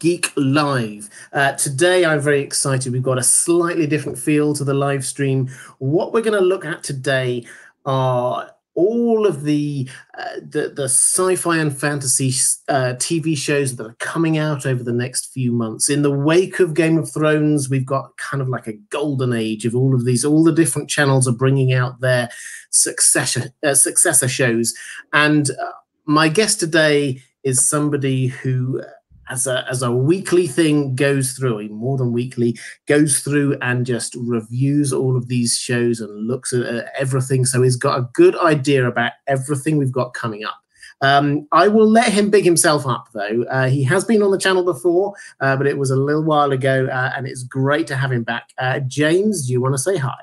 Geek Live. Uh, today, I'm very excited. We've got a slightly different feel to the live stream. What we're going to look at today are all of the uh, the, the sci-fi and fantasy uh, TV shows that are coming out over the next few months. In the wake of Game of Thrones, we've got kind of like a golden age of all of these. All the different channels are bringing out their successor uh, successor shows, and uh, my guest today is somebody who as a as a weekly thing goes through more than weekly goes through and just reviews all of these shows and looks at everything so he's got a good idea about everything we've got coming up um, I will let him big himself up, though. Uh, he has been on the channel before, uh, but it was a little while ago, uh, and it's great to have him back. Uh, James, do you want to say hi?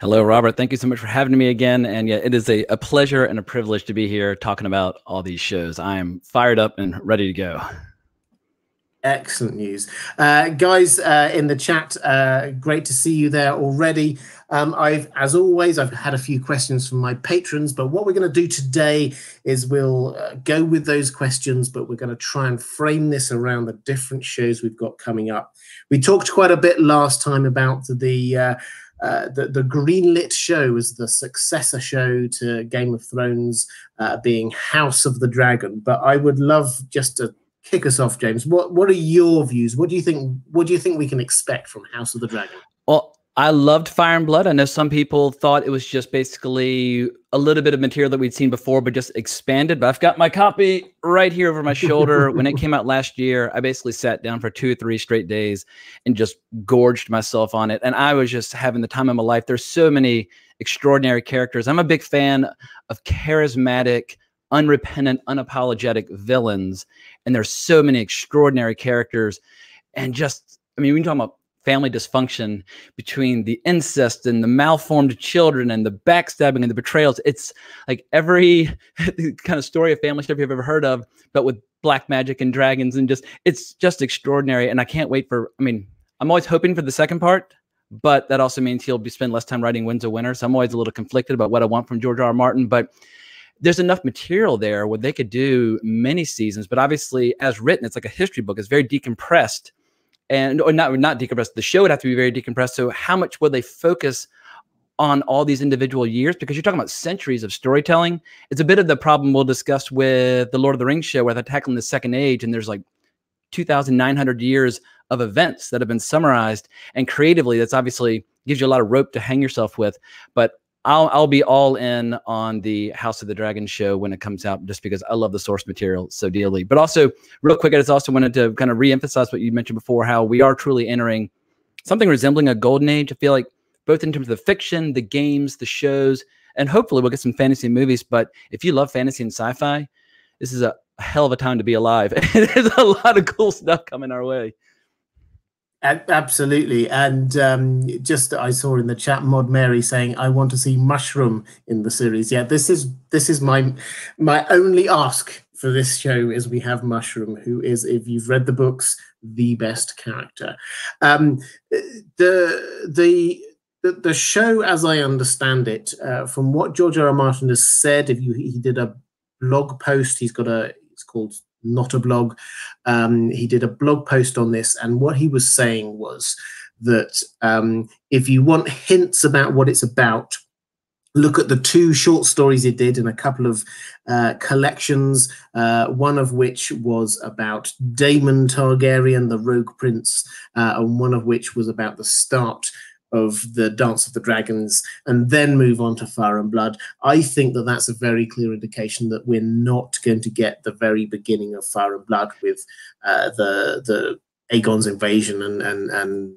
Hello, Robert. Thank you so much for having me again. And yeah, it is a, a pleasure and a privilege to be here talking about all these shows. I am fired up and ready to go. Excellent news. Uh, guys uh, in the chat, uh, great to see you there already. Um, I've, as always, I've had a few questions from my patrons, but what we're going to do today is we'll uh, go with those questions, but we're going to try and frame this around the different shows we've got coming up. We talked quite a bit last time about the uh, uh, the, the greenlit show as the successor show to Game of Thrones, uh, being House of the Dragon. But I would love just to kick us off, James. What what are your views? What do you think? What do you think we can expect from House of the Dragon? Well, I loved Fire and Blood. I know some people thought it was just basically a little bit of material that we'd seen before, but just expanded. But I've got my copy right here over my shoulder. when it came out last year, I basically sat down for two or three straight days and just gorged myself on it. And I was just having the time of my life. There's so many extraordinary characters. I'm a big fan of charismatic, unrepentant, unapologetic villains. And there's so many extraordinary characters. And just, I mean, we can talk about family dysfunction between the incest and the malformed children and the backstabbing and the betrayals. It's like every kind of story of family stuff you've ever heard of, but with black magic and dragons and just it's just extraordinary. And I can't wait for. I mean, I'm always hoping for the second part, but that also means he'll be spend less time writing Winds of Winter. So I'm always a little conflicted about what I want from George R. R. Martin, but. There's enough material there where they could do many seasons, but obviously, as written, it's like a history book. It's very decompressed and or not not decompressed. The show would have to be very decompressed. So how much will they focus on all these individual years? Because you're talking about centuries of storytelling. It's a bit of the problem we'll discuss with the Lord of the Rings show, where they're tackling the Second Age, and there's like 2,900 years of events that have been summarized. And creatively, that's obviously gives you a lot of rope to hang yourself with. But I'll I'll be all in on the House of the Dragon show when it comes out, just because I love the source material so dearly. But also, real quick, I just also wanted to kind of reemphasize what you mentioned before, how we are truly entering something resembling a golden age. I feel like both in terms of the fiction, the games, the shows, and hopefully we'll get some fantasy movies. But if you love fantasy and sci-fi, this is a hell of a time to be alive. There's a lot of cool stuff coming our way. Absolutely, and um, just I saw in the chat Mod Mary saying I want to see Mushroom in the series. Yeah, this is this is my my only ask for this show is we have Mushroom, who is if you've read the books the best character. Um, the the the, show, as I understand it, uh, from what George R. R. Martin has said, if you he did a blog post, he's got a it's called not a blog. Um, he did a blog post on this, and what he was saying was that um, if you want hints about what it's about, look at the two short stories he did in a couple of uh, collections, uh, one of which was about Daemon Targaryen, the rogue prince, uh, and one of which was about the start of the Dance of the Dragons and then move on to Fire and Blood, I think that that's a very clear indication that we're not going to get the very beginning of Fire and Blood with uh, the the Aegon's invasion and and and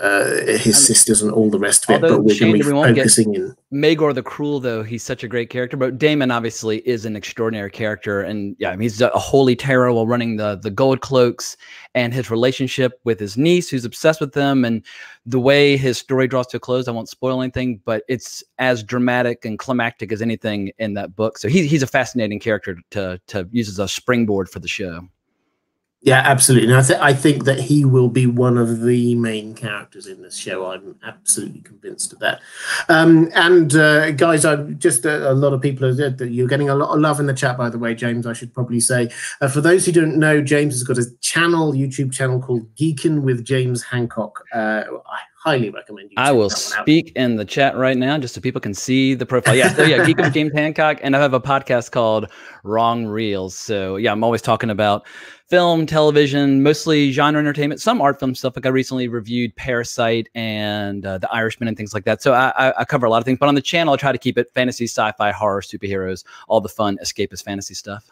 uh, his sisters and all the rest of it. But we're going to be focusing in Maegor the Cruel, though he's such a great character. But Daemon obviously is an extraordinary character, and yeah, I mean, he's a holy terror while running the the Gold Cloaks, and his relationship with his niece, who's obsessed with them, and the way his story draws to a close. I won't spoil anything, but it's as dramatic and climactic as anything in that book. So he's he's a fascinating character to to use as a springboard for the show. Yeah, absolutely. I, th- I think that he will be one of the main characters in this show. I'm absolutely convinced of that. Um, and uh, guys, I'm just uh, a lot of people are you're getting a lot of love in the chat. By the way, James, I should probably say uh, for those who don't know, James has got a channel, YouTube channel called Geekin with James Hancock. Uh, I highly recommend you. I will speak in the chat right now just so people can see the profile. Yeah, so yeah, Geek with James Hancock, and I have a podcast called Wrong Reels. So yeah, I'm always talking about film, television, mostly genre entertainment, some art film stuff. Like I recently reviewed Parasite and uh, The Irishman and things like that. So I, I, cover a lot of things. But on the channel, I try to keep it fantasy, sci-fi, horror, superheroes, all the fun escapist fantasy stuff.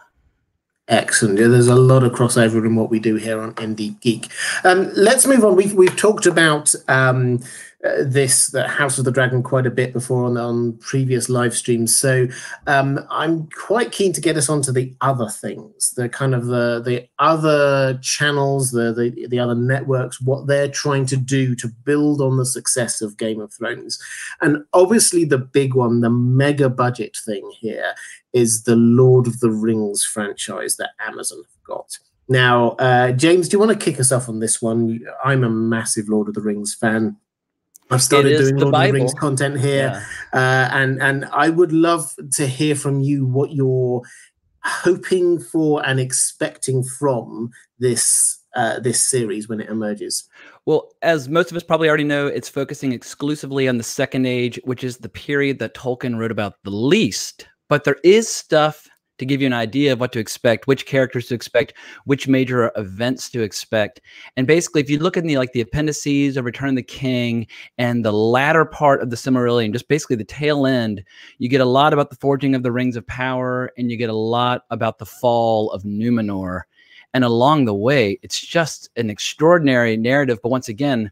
Excellent. Yeah, there's a lot of crossover in what we do here on In Deep Geek. Um, let's move on. We've, we've talked about um, this the House of the Dragon quite a bit before on, on previous live streams. So um, I'm quite keen to get us onto the other things, the kind of the the other channels, the, the the other networks, what they're trying to do to build on the success of Game of Thrones. And obviously the big one, the mega budget thing here is the Lord of the Rings franchise that Amazon have got. Now, uh, James, do you want to kick us off on this one? I'm a massive Lord of the Rings fan. I've started doing Lord Bible. of the Rings content here, yeah. uh, and and I would love to hear from you what you're hoping for and expecting from this uh, this series when it emerges. Well, as most of us probably already know, it's focusing exclusively on the Second Age, which is the period that Tolkien wrote about the least. But there is stuff to give you an idea of what to expect, which characters to expect, which major events to expect. And basically, if you look at the like the appendices of Return of the King and the latter part of the Silmarillion, just basically the tail end, you get a lot about the forging of the Rings of Power, and you get a lot about the fall of Numenor. And along the way, it's just an extraordinary narrative. But once again,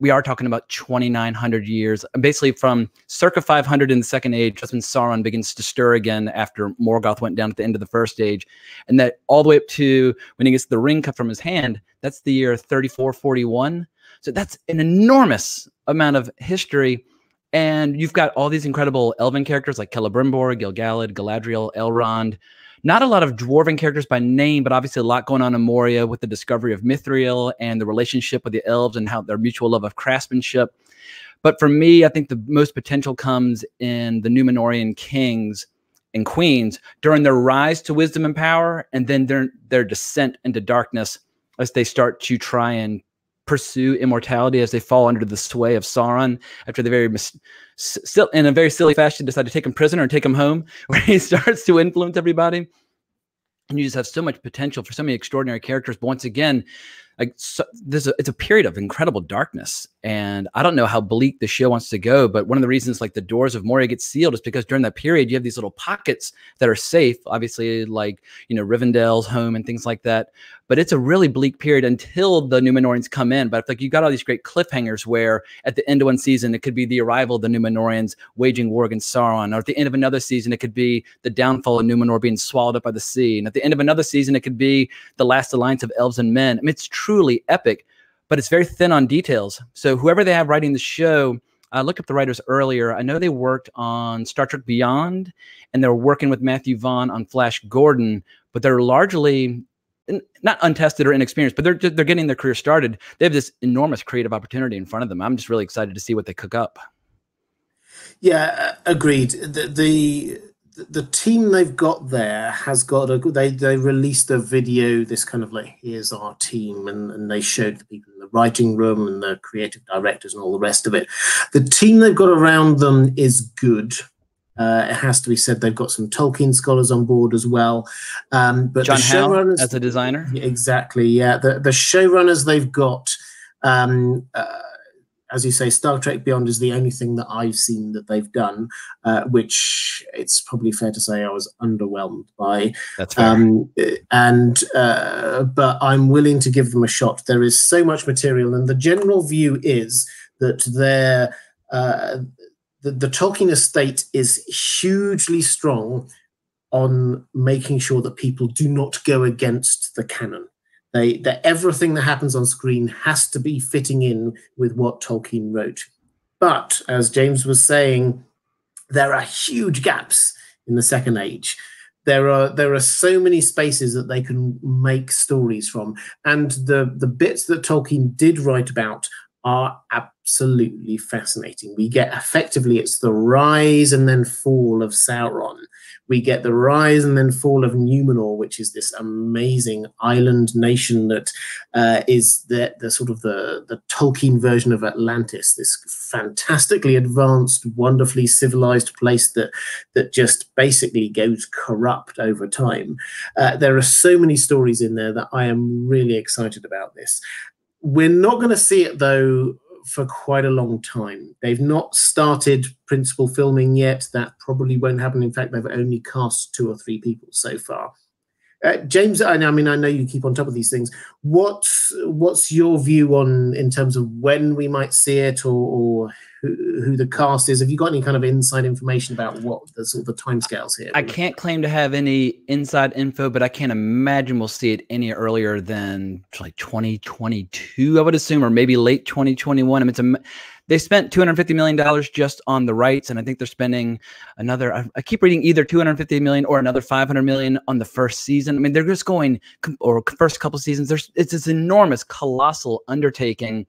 we are talking about 2900 years basically from circa 500 in the second age just when sauron begins to stir again after morgoth went down at the end of the first age and that all the way up to when he gets the ring cut from his hand that's the year 3441 so that's an enormous amount of history and you've got all these incredible elven characters like Celebrimbor, Gil-galad, Galadriel, Elrond, not a lot of dwarven characters by name, but obviously a lot going on in Moria with the discovery of Mithril and the relationship with the elves and how their mutual love of craftsmanship. But for me, I think the most potential comes in the Numenorian kings and queens during their rise to wisdom and power, and then their their descent into darkness as they start to try and pursue immortality as they fall under the sway of Sauron after the very still in a very silly fashion decide to take him prisoner and take him home where he starts to influence everybody. And you just have so much potential for so many extraordinary characters but once again like so, this a, it's a period of incredible darkness and i don't know how bleak the show wants to go but one of the reasons like the doors of moria get sealed is because during that period you have these little pockets that are safe obviously like you know rivendell's home and things like that but it's a really bleak period until the Numenorians come in. But like you got all these great cliffhangers where at the end of one season it could be the arrival of the Numenorians waging war against Sauron, or at the end of another season it could be the downfall of Numenor being swallowed up by the sea, and at the end of another season it could be the last alliance of elves and men. I mean, it's truly epic, but it's very thin on details. So whoever they have writing the show. Uh, I looked up the writers earlier. I know they worked on Star Trek Beyond and they're working with Matthew Vaughn on Flash Gordon, but they're largely not untested or inexperienced, but they're they're getting their career started. They have this enormous creative opportunity in front of them. I'm just really excited to see what they cook up. Yeah, agreed. The the, the team they've got there has got a they they released a video. This kind of like here's our team, and and they showed the people in the writing room and the creative directors and all the rest of it. The team they've got around them is good. Uh, it has to be said they've got some Tolkien scholars on board as well. Um, but John the showrunners as a designer, exactly. Yeah, the the showrunners they've got. Um, uh, as you say, Star Trek Beyond is the only thing that I've seen that they've done, uh, which it's probably fair to say I was underwhelmed by. That's fair. Um, and uh, but I'm willing to give them a shot. There is so much material, and the general view is that they're uh, the, the Tolkien estate is hugely strong on making sure that people do not go against the canon. They, that everything that happens on screen has to be fitting in with what Tolkien wrote. But as James was saying, there are huge gaps in the Second Age. there are there are so many spaces that they can make stories from and the the bits that tolkien did write about are absolutely fascinating we get effectively it's the rise and then fall of sauron we get the rise and then fall of Numenor, which is this amazing island nation that uh, is the, the sort of the, the Tolkien version of Atlantis, this fantastically advanced, wonderfully civilized place that that just basically goes corrupt over time. Uh, there are so many stories in there that I am really excited about this. We're not going to see it though for quite a long time. They've not started principal filming yet. That probably won't happen. In fact, they've only cast two or three people so far. Uh, James, I, mean, I know you keep on top of these things. What's what's your view on in terms of when we might see it, or, or who, who, the cast is? Have you got any kind of inside information about what the sort of the timescales here? I can't claim to have any inside info, but I can't imagine we'll see it any earlier than like 2022. I would assume, or maybe late 2021. I mean, it's a they spent 250 million dollars just on the rights and i think they're spending another I, I, keep reading either 250 million or another 500 million on the first season i mean they're just going or first couple seasons there's it's this enormous colossal undertaking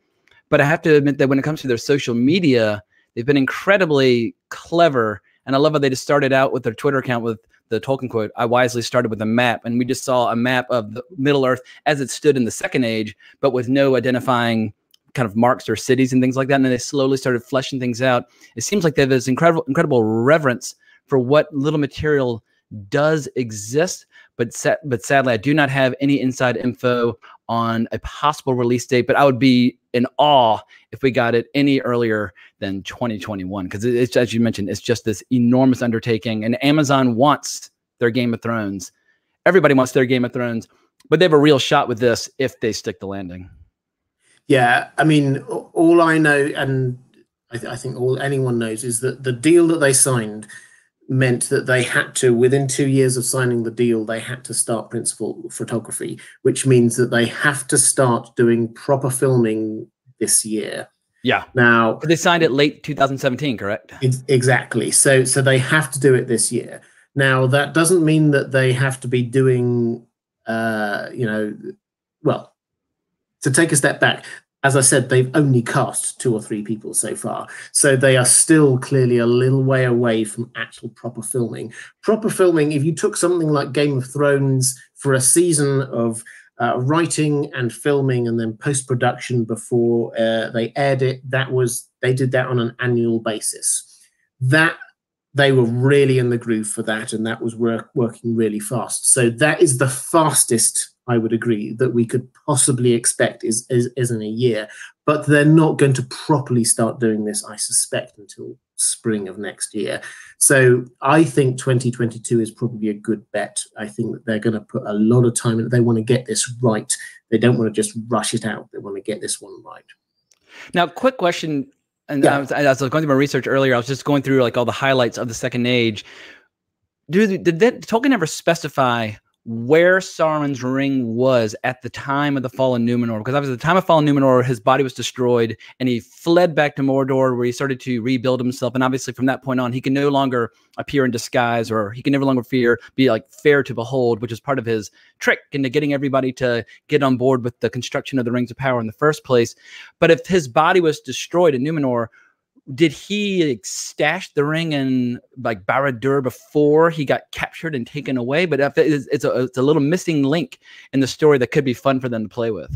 but i have to admit that when it comes to their social media they've been incredibly clever and i love how they just started out with their twitter account with the Tolkien quote, I wisely started with a map, and we just saw a map of the Middle Earth as it stood in the Second Age, but with no identifying kind of marks or cities and things like that. And then they slowly started fleshing things out. It seems like they have this incredible, incredible reverence for what little material does exist. But sa- but sadly, I do not have any inside info on a possible release date. But I would be in awe if we got it any earlier than 2021 because it's as you mentioned, it's just this enormous undertaking. And Amazon wants their Game of Thrones. Everybody wants their Game of Thrones, but they have a real shot with this if they stick the landing. Yeah, I mean, all I know, and I, th- I, think all anyone knows, is that the deal that they signed meant that they had to, within two years of signing the deal, they had to start principal photography, which means that they have to start doing proper filming this year. Yeah. Now they signed it late 2017, correct? Exactly. So so they have to do it this year. Now that doesn't mean that they have to be doing, uh, you know, well, to take a step back, as I said, they've only cast two or three people so far. So they are still clearly a little way away from actual proper filming. Proper filming, if you took something like Game of Thrones for a season of uh, writing and filming and then post production before uh, they aired it, that was, they did that on an annual basis. That they were really in the groove for that, and that was work, working really fast. So that is the fastest I would agree that we could possibly expect is, is, is in a year, but they're not going to properly start doing this, I suspect, until spring of next year. So I think 2022 is probably a good bet. I think that they're going to put a lot of time in. They want to get this right. They don't want to just rush it out. They want to get this one right. Now, quick question. And yeah. I, was, I was going through my research earlier. I was just going through like all the highlights of the Second Age. Did, did that, Tolkien ever specify where Sauron's ring was at the time of the fall of Numenor. Because obviously, at the time of fall of Numenor, his body was destroyed, and he fled back to Mordor, where he started to rebuild himself. And obviously, from that point on, he can no longer appear in disguise, or he can never longer fear be like fair to behold, which is part of his trick into getting everybody to get on board with the construction of the Rings of Power in the first place. But if his body was destroyed in Numenor, did he like, stash the ring in like Barad-dûr before he got captured and taken away? But it's, it's, a, it's a little missing link in the story that could be fun for them to play with.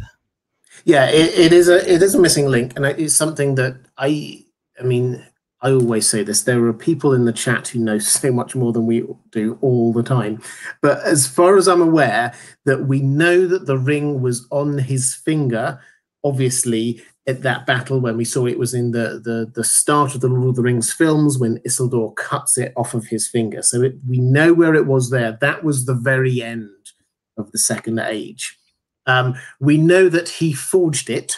Yeah, it, it is a it is a missing link, and it's something that I I mean I always say this. There are people in the chat who know so much more than we do all the time. But as far as I'm aware, that we know that the ring was on his finger. Obviously, at that battle when we saw it was in the the the start of the Lord of the Rings films when Isildur cuts it off of his finger. So it, we know where it was there. That was the very end of the Second Age. Um, we know that he forged it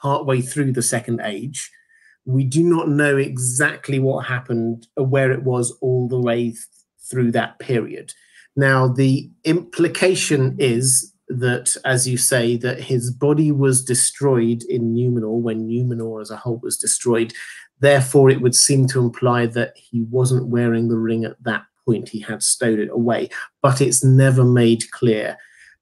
partway through the Second Age. We do not know exactly what happened, where it was all the way th- through that period. Now, the implication is that, as you say, that his body was destroyed in Numenor when Numenor as a whole was destroyed. Therefore, it would seem to imply that he wasn't wearing the ring at that point he had stowed it away, but it's never made clear.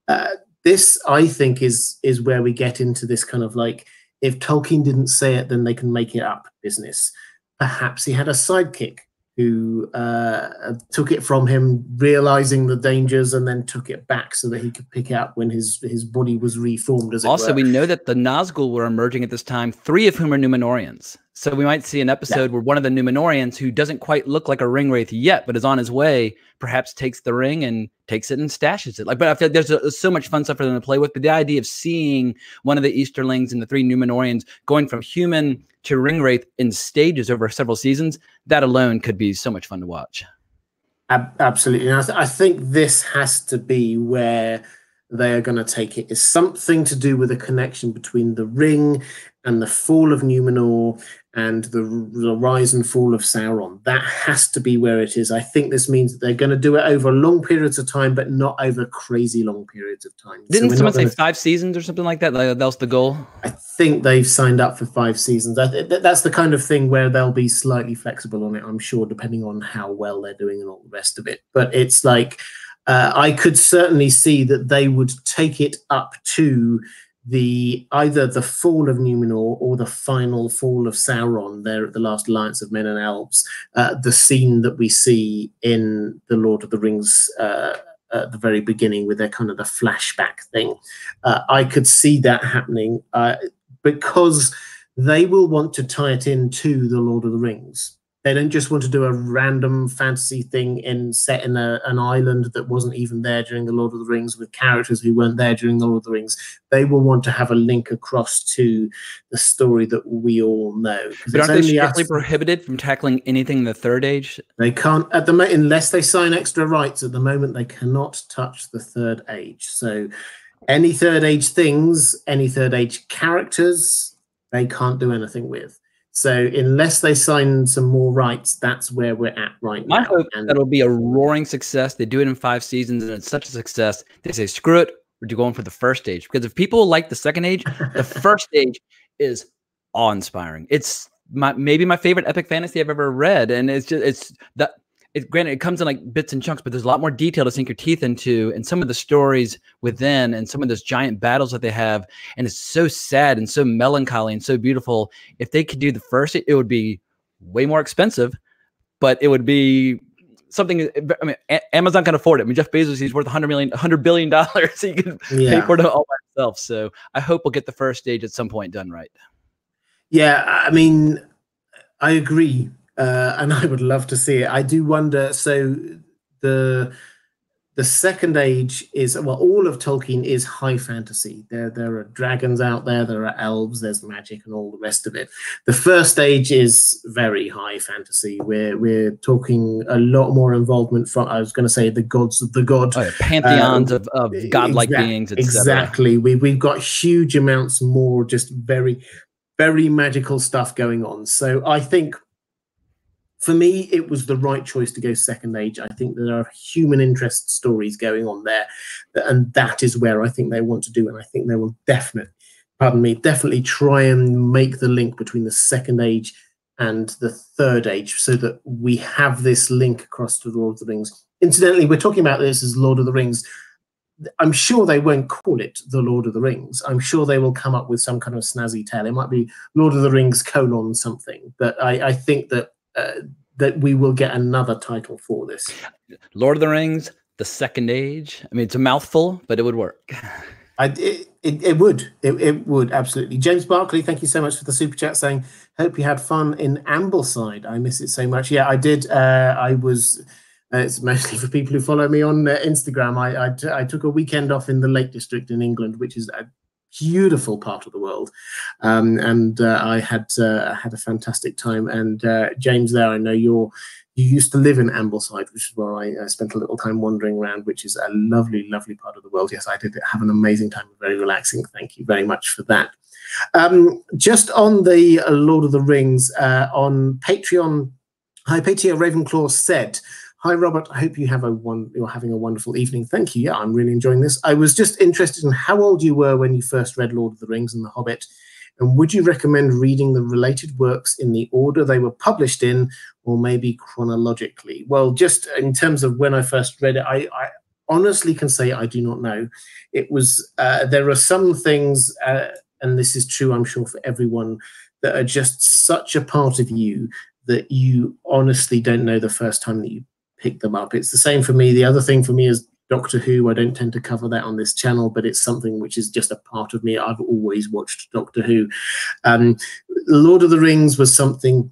Uh, this, I think, is is where we get into this kind of like if Tolkien didn't say it, then they can make it up business. Perhaps he had a sidekick who uh, took it from him, realizing the dangers, and then took it back so that he could pick it up when his his body was reformed. As also, we know that the Nazgul were emerging at this time, three of whom are Numenorians. So we might see an episode yeah. where one of the Numenorians, who doesn't quite look like a ring wraith yet, but is on his way, perhaps takes the ring and takes it and stashes it. Like, but I feel like there's, a, there's so much fun stuff for them to play with. But the idea of seeing one of the Easterlings and the three Numenorians going from human to ring wraith in stages over several seasons, that alone could be so much fun to watch. Absolutely. I, th I think this has to be where they are going to take it is something to do with a connection between the ring and the fall of Numenor and the, the, rise and fall of Sauron. That has to be where it is. I think this means that they're going to do it over long periods of time, but not over crazy long periods of time. Didn't so someone say five seasons or something like that? Like, that was the goal. I think they've signed up for five seasons. that's the kind of thing where they'll be slightly flexible on it. I'm sure, depending on how well they're doing and all the rest of it. But it's like uh, I could certainly see that they would take it up to the either the fall of Numenor or the final fall of Sauron there at the last alliance of men and elves, uh, the scene that we see in the Lord of the Rings uh, at the very beginning with their kind of the flashback thing. Uh, I could see that happening uh, because they will want to tie it into the Lord of the Rings. They don't just want to do a random fantasy thing in set in a, an island that wasn't even there during the Lord of the Rings with characters who weren't there during the Lord of the Rings. They will want to have a link across to the story that we all know. But aren't they strictly us. prohibited from tackling anything in the Third Age? They can't at the moment unless they sign extra rights. At the moment, they cannot touch the Third Age. So any Third Age things, any Third Age characters, they can't do anything with. So unless they sign some more rights, that's where we're at right My now. hope and that'll be a roaring success. They do it in five seasons, and it's such a success. They say, "Screw it, we're going for the first age." Because if people like the second age, the first age is awe-inspiring. It's my maybe my favorite epic fantasy I've ever read, and it's just it's that it granted it comes in like bits and chunks, but there's a lot more detail to sink your teeth into, and some of the stories within, and some of those giant battles that they have, and it's so sad and so melancholy and so beautiful. If they could do the first, it would be way more expensive, but it would be something. I mean, Amazon can afford it. I mean, Jeff Bezos he's worth 100 million, 100 billion dollars, so you can yeah. pay for it all by himself. So I hope we'll get the first stage at some point done right. Yeah, I mean, I agree uh, and I would love to see it. I do wonder. So the the second age is well, all of Tolkien is high fantasy. There there are dragons out there, there are elves, there's magic, and all the rest of it. The first age is very high fantasy. We're we're talking a lot more involvement from. I was going to say the gods of the god oh, yeah. pantheons um, of, of godlike exa- beings. Exactly. We we've got huge amounts more, just very very magical stuff going on. So I think for me, it was the right choice to go second age. I think there are human interest stories going on there, and that is where I think they want to do. And I think they will definitely, pardon me, definitely try and make the link between the second age and the third age, so that we have this link across to the Lord of the Rings. Incidentally, we're talking about this as Lord of the Rings. I'm sure they won't call it the Lord of the Rings. I'm sure they will come up with some kind of snazzy tale. It might be Lord of the Rings colon something. But I, I think that uh, that we will get another title for this. Lord of the Rings, the Second Age. I mean, it's a mouthful, but it would work. I, it, it, it would. It, it, would, absolutely. James Barkley, thank you so much for the super chat saying, Hope you had fun in Ambleside. I miss it so much. Yeah, I did. Uh, I was. Uh, it's mostly for people who follow me on uh, Instagram. I, I took a weekend off in the Lake District in England, which is beautiful part of the world, um, and uh, I had uh, had a fantastic time. And uh, James, there, I know you're you used to live in Ambleside, which is where I uh, spent a little time wandering around, which is a lovely, lovely part of the world. Yes, I did have an amazing time, very relaxing. Thank you very much for that. Um, just on the uh, Lord of the Rings uh, on Patreon, Hypatia Ravenclaw said. Hi, Robert. I hope you have a one. You're having a wonderful evening. Thank you. Yeah, I'm really enjoying this. I was just interested in how old you were when you first read Lord of the Rings and The Hobbit, And would you recommend reading the related works in the order they were published in, or maybe chronologically? Well, just in terms of when I first read it, I, I honestly can say I do not know. It was uh, there are some things, uh, and this is true, I'm sure, for everyone, that are just such a part of you that you honestly don't know the first time that you pick them up. It's the same for me. The other thing for me is Doctor Who. I don't tend to cover that on this channel, but it's something which is just a part of me. I've always watched Doctor Who. Um, Lord of the Rings was something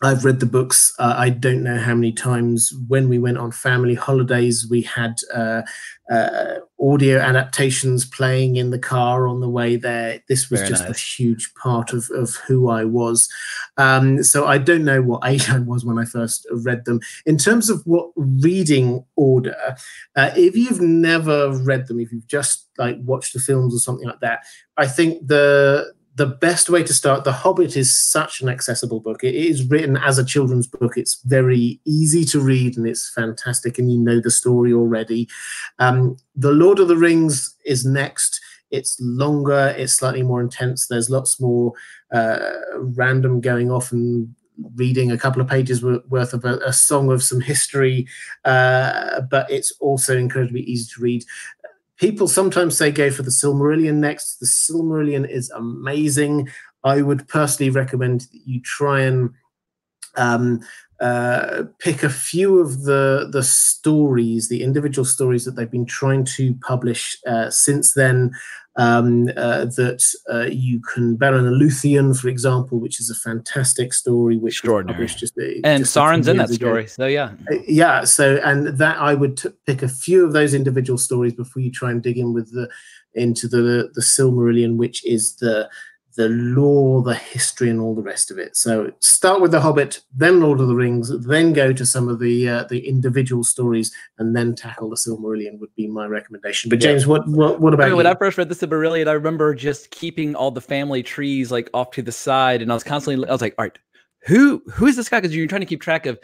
I've read the books. Uh, I don't know how many times. When we went on family holidays, we had uh, uh, audio adaptations playing in the car on the way there. This was Very just nice. a huge part of, of who I was. Um, so I don't know what age I was when I first read them. In terms of what reading order, uh, if you've never read them, if you've just like watched the films or something like that, I think the the best way to start the hobbit is such an accessible book. It is written as a children's book. It's very easy to read and it's fantastic and you know the story already. Um, the lord of the rings is next. It's longer it's slightly more intense. There's lots more uh, random going off and reading a couple of pages worth of a, a song of some history uh, but it's also incredibly easy to read People sometimes say go for the Silmarillion next. The Silmarillion is amazing. I would personally recommend that you try and um, uh, pick a few of the the stories, the individual stories that they've been trying to publish uh, since then, um, uh, that uh, you can Beren Luthien, for example, which is a fantastic story, which extraordinary. Just, a, and just Sauron's in that ago. story, so yeah, uh, yeah. So and that I would t- pick a few of those individual stories before you try and dig in with the into the the Silmarillion, which is the the lore, the history, and all the rest of it. So start with The Hobbit, then Lord of the Rings, then go to some of the uh, the individual stories, and then tackle the Silmarillion would be my recommendation. But James, yeah. what, what what about I mean, When I first read the Silmarillion, I remember just keeping all the family trees like off to the side, and I was constantly I was like, all right, who who is this guy? Because you're trying to keep track of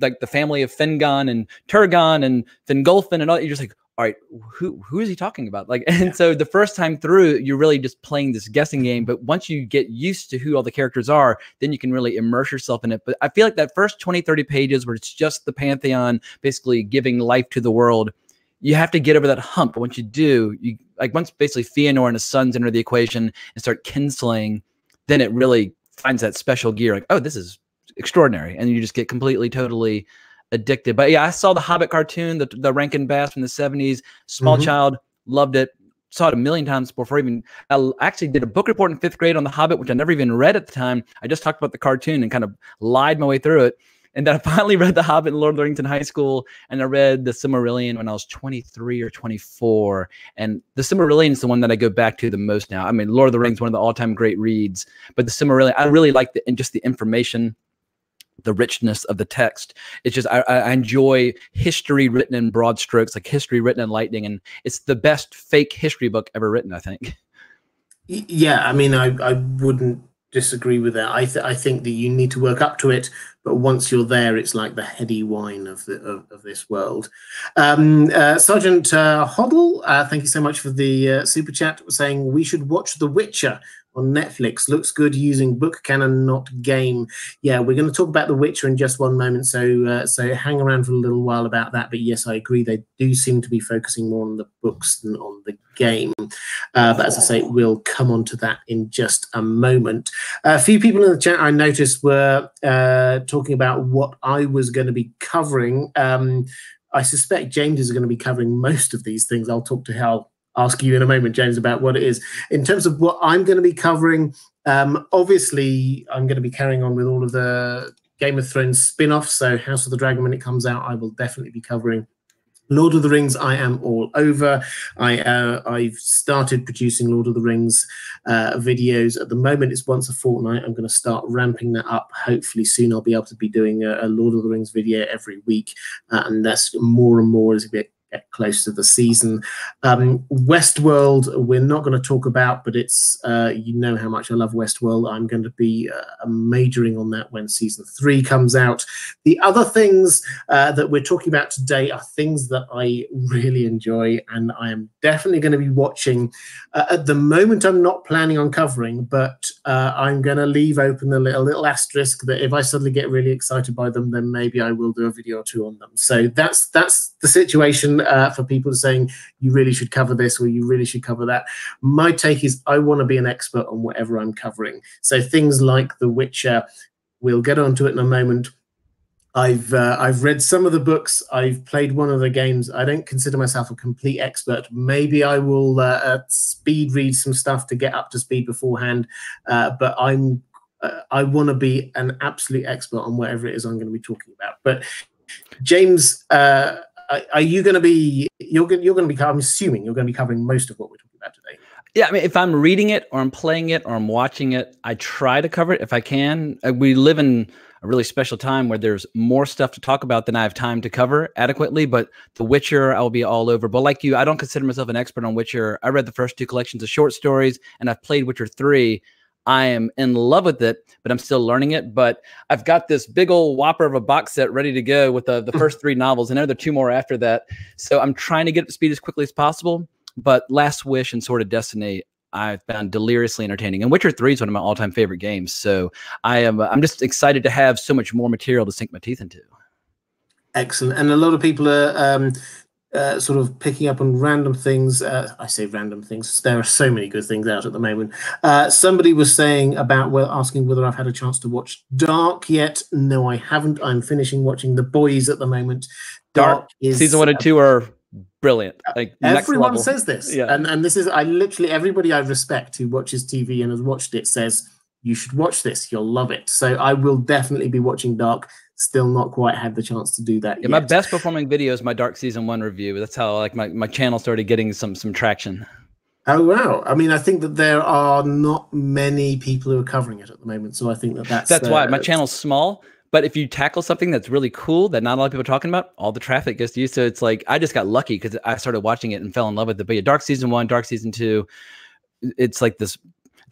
like the family of Fingon and Turgon and Fingolfin and all. You're just like, all right, who who is he talking about? Like, and yeah. so the first time through, you're really just playing this guessing game. But once you get used to who all the characters are, then you can really immerse yourself in it. But I feel like that first 20, 30 pages where it's just the Pantheon basically giving life to the world, you have to get over that hump. But once you do, you like once basically Fëanor and his sons enter the equation and start kinslaying, then it really finds that special gear. Like, oh, this is extraordinary. And you just get completely, totally addicted. But yeah, I saw the Hobbit cartoon, the, the Rankin Bass from the 70s. Small mm-hmm. child, loved it. Saw it a million times before even I actually did a book report in fifth grade on The Hobbit, which I never even read at the time. I just talked about the cartoon and kind of lied my way through it. And then I finally read The Hobbit in Lord of the Rings in high school, and I read The Silmarillion when I was 23 or 24. And The Silmarillion is the one that I go back to the most now. I mean, Lord of the Rings, one of the all-time great reads, but The Silmarillion, I really like the and just the information the richness of the text. It's just I, I, enjoy history written in broad strokes, like history written in lightning, and it's the best fake history book ever written. I think. Yeah, I mean, I I wouldn't disagree with that. I th- I think that you need to work up to it, but once you're there, it's like the heady wine of the of, of this world. Um, uh, Sergeant uh, Hoddle, uh, thank you so much for the uh, super chat, saying we should watch The Witcher on Netflix. Looks good using book canon, not game. Yeah, we're going to talk about The Witcher in just one moment, so uh, so hang around for a little while about that. But yes, I agree. They do seem to be focusing more on the books than on the game. Uh, but as I say, we'll come on to that in just a moment. A few people in the chat I noticed were uh, talking about what I was going to be covering. Um, I suspect James is going to be covering most of these things. I'll talk to Hal ask you in a moment, James, about what it is. In terms of what I'm going to be covering, um, obviously, I'm going to be carrying on with all of the Game of Thrones spin offs. So, House of the Dragon, when it comes out, I will definitely be covering. Lord of the Rings, I am all over. I uh, I've started producing Lord of the Rings uh, videos. At the moment, it's once a fortnight. I'm going to start ramping that up. Hopefully, soon I'll be able to be doing a, a Lord of the Rings video every week, uh, and that's more and more as it get close to the season. Um, Westworld, we're not going to talk about, but it's uh, you know how much I love Westworld. I'm going to be uh, majoring on that when season three comes out. The other things uh, that we're talking about today are things that I really enjoy, and I am definitely going to be watching. Uh, at the moment, I'm not planning on covering, but uh, I'm going to leave open a little, little asterisk that if I suddenly get really excited by them, then maybe I will do a video or two on them. So that's that's the situation uh, for people saying you really should cover this or you really should cover that. My take is I want to be an expert on whatever I'm covering. So things like The Witcher, we'll get onto it in a moment. I've uh, I've read some of the books. I've played one of the games. I don't consider myself a complete expert. Maybe I will uh, uh, speed read some stuff to get up to speed beforehand. Uh, but I'm uh, I want to be an absolute expert on whatever it is I'm going to be talking about. But James, uh, are you going to be you're going you're going to be I'm assuming you're going to be covering most of what we're talking about today. Yeah, I mean, if I'm reading it or I'm playing it or I'm watching it, I try to cover it if I can. Uh, we live in a really special time where there's more stuff to talk about than I have time to cover adequately. But The Witcher, I'll be all over. But like you, I don't consider myself an expert on Witcher. I read the first two collections of short stories and I've played Witcher 3. I am in love with it, but I'm still learning it. But I've got this big old whopper of a box set ready to go with the, the first three novels, and there are two more after that. So I'm trying to get up to speed as quickly as possible. But Last Wish and Sword of Destiny, I found deliriously entertaining. And Witcher 3 is one of my all-time favorite games. So I am I'm just excited to have so much more material to sink my teeth into. Excellent. And a lot of people are um, uh, sort of picking up on random things. Uh, I say random things. There are so many good things out at the moment. Uh, somebody was saying about well, asking whether I've had a chance to watch Dark yet. No, I haven't. I'm finishing watching The Boys at the moment. Dark, Dark is season one and two are brilliant. Like everyone says this, yeah. and and this is I literally everybody I respect who watches TV and has watched it says you should watch this. You'll love it. So I will definitely be watching Dark. Still not quite had the chance to do that. Yeah, yet. my best performing video is my Dark season one review. That's how like my, my channel started getting some some traction. Oh wow! I mean, I think that there are not many people who are covering it at the moment, so I think that that's that's why my channel's small but if you tackle something that's really cool that not a lot of people are talking about, all the traffic gets to you. So it's like I just got lucky because I started watching it and fell in love with it. But yeah, Dark season one, Dark season two, it's like this.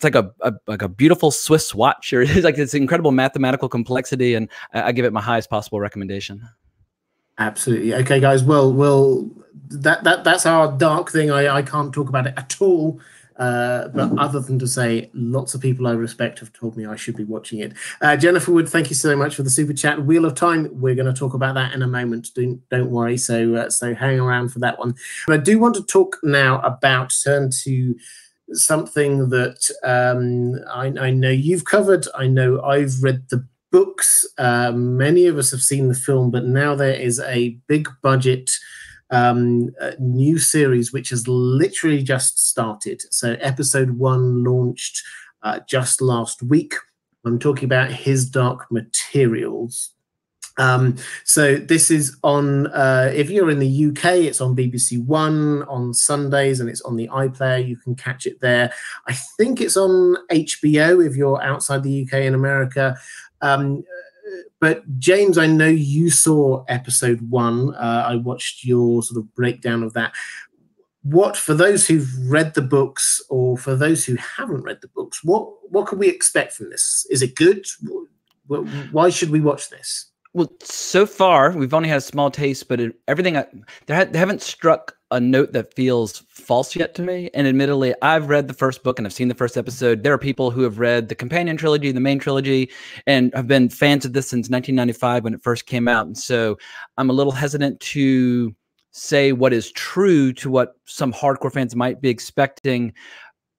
It's like a, a like a beautiful Swiss watch, or it's like this incredible mathematical complexity, and I, I give it my highest possible recommendation. Absolutely. Okay, guys. Well, well, that that that's our dark thing. I I can't talk about it at all uh, but other than to say, lots of people I respect have told me I should be watching it. Uh, Jennifer Wood, thank you so much for the super chat. Wheel of Time, we're going to talk about that in a moment. Don't don't worry. So uh, so hang around for that one. But I do want to talk now about turn to something that um, I, I know you've covered. I know I've read the books. Uh, many of us have seen the film, but now there is a big budget um, new series which has literally just started. So, episode one launched uh, just last week. I'm talking about His Dark Materials. Um, so this is on. Uh, if you're in the UK, it's on BBC One on Sundays, and it's on the iPlayer. You can catch it there. I think it's on HBO if you're outside the UK in America. Um, but James, I know you saw episode one. Uh, I watched your sort of breakdown of that. What for those who've read the books, or for those who haven't read the books, what what can we expect from this? Is it good? Why should we watch this? Well, so far we've only had a small taste, but it, everything I, they, ha- they haven't struck a note that feels false yet to me. And admittedly, I've read the first book and I've seen the first episode. There are people who have read the companion trilogy, the main trilogy, and have been fans of this since 1995 when it first came out. And so I'm a little hesitant to say what is true to what some hardcore fans might be expecting.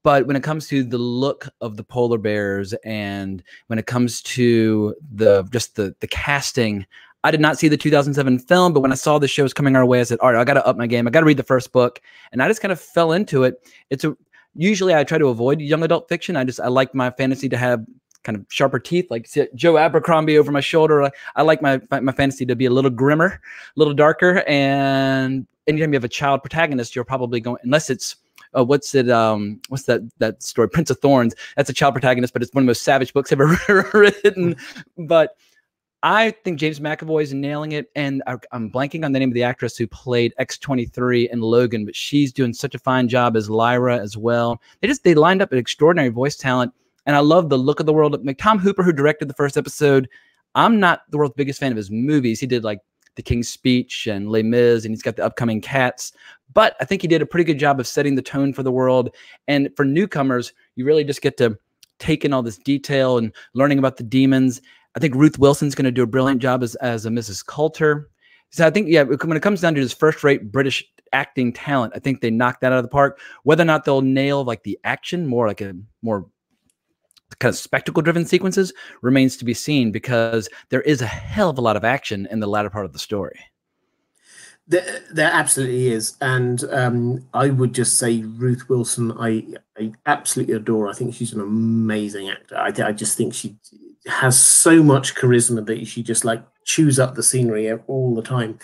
But when it comes to the look of the polar bears and when it comes to the just the the casting, I did not see the 2007 film, but when I saw the shows coming our way, I said, "All right, I got to up my game. I got to read the first book," and I just kind of fell into it. It's a usually I try to avoid young adult fiction. I just I like my fantasy to have kind of sharper teeth, like Joe Abercrombie over my shoulder. I, I like my my fantasy to be a little grimmer, a little darker, and anytime you have a child protagonist, you're probably going unless it's uh, what's it? Um, what's that that story? Prince of Thorns. That's a child protagonist, but it's one of the most savage books ever written. But I think James McAvoy is nailing it, and I, am blanking on the name of the actress who played X23 and Logan, but she's doing such a fine job as Lyra as well. They just they lined up an extraordinary voice talent, and I love the look of the world. Tom Hooper, who directed the first episode, I'm not the world's biggest fan of his movies. He did like The King's Speech and Les Mis, and he's got the upcoming Cats. But I think he did a pretty good job of setting the tone for the world. And for newcomers, you really just get to take in all this detail and learning about the daemons. I think Ruth Wilson's going to do a brilliant job as, as a Mrs. Coulter. So I think, yeah, when it comes down to his first rate British acting talent, I think they knocked that out of the park. Whether or not they'll nail like the action, more like a more kind of spectacle driven sequences remains to be seen because there is a hell of a lot of action in the latter part of the story. There, there absolutely is, and um, I would just say Ruth Wilson. I, I absolutely adore. I think she's an amazing actor. I, I just think she has so much charisma that she just like chews up the scenery all the time.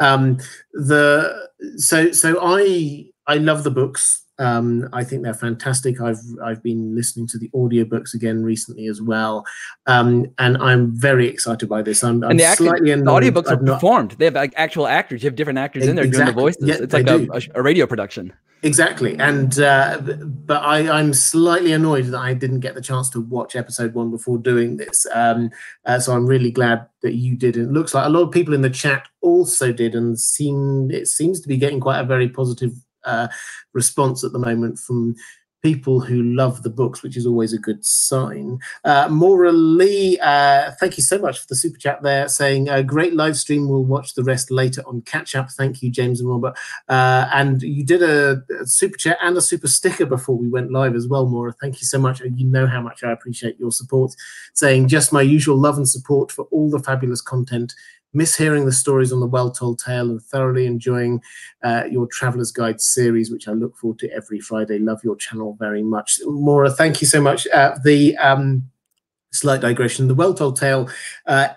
Um, the so so I I love the books. Um, I think they're fantastic. I've I've been listening to the audiobooks again recently as well, um, and I'm very excited by this. I'm, I'm and the, acting, the audiobooks are not, performed. They have like actual actors. You have different actors in there exactly. doing the voices. Yeah, it's like a, a, radio production. Exactly, and uh, but I, I'm slightly annoyed that I didn't get the chance to watch episode one before doing this. Um, uh, so I'm really glad that you did. It looks like a lot of people in the chat also did, and seem it seems to be getting quite a very positive uh, response at the moment from people who love the books, which is always a good sign. Uh, Maura Lee, uh, thank you so much for the super chat there, saying a great live stream. We'll watch the rest later on catch up. Thank you, James and Robert. Uh, and you did a, a, super chat and a super sticker before we went live as well, Maura. Thank you so much. You know how much I appreciate your support. Saying just my usual love and support for all the fabulous content miss hearing the stories on the Well Told Tale and thoroughly enjoying uh, your Traveler's Guide series, which I look forward to every Friday. Love your channel very much. Maura, thank you so much. Uh, the um, slight digression, the Well Told Tale uh,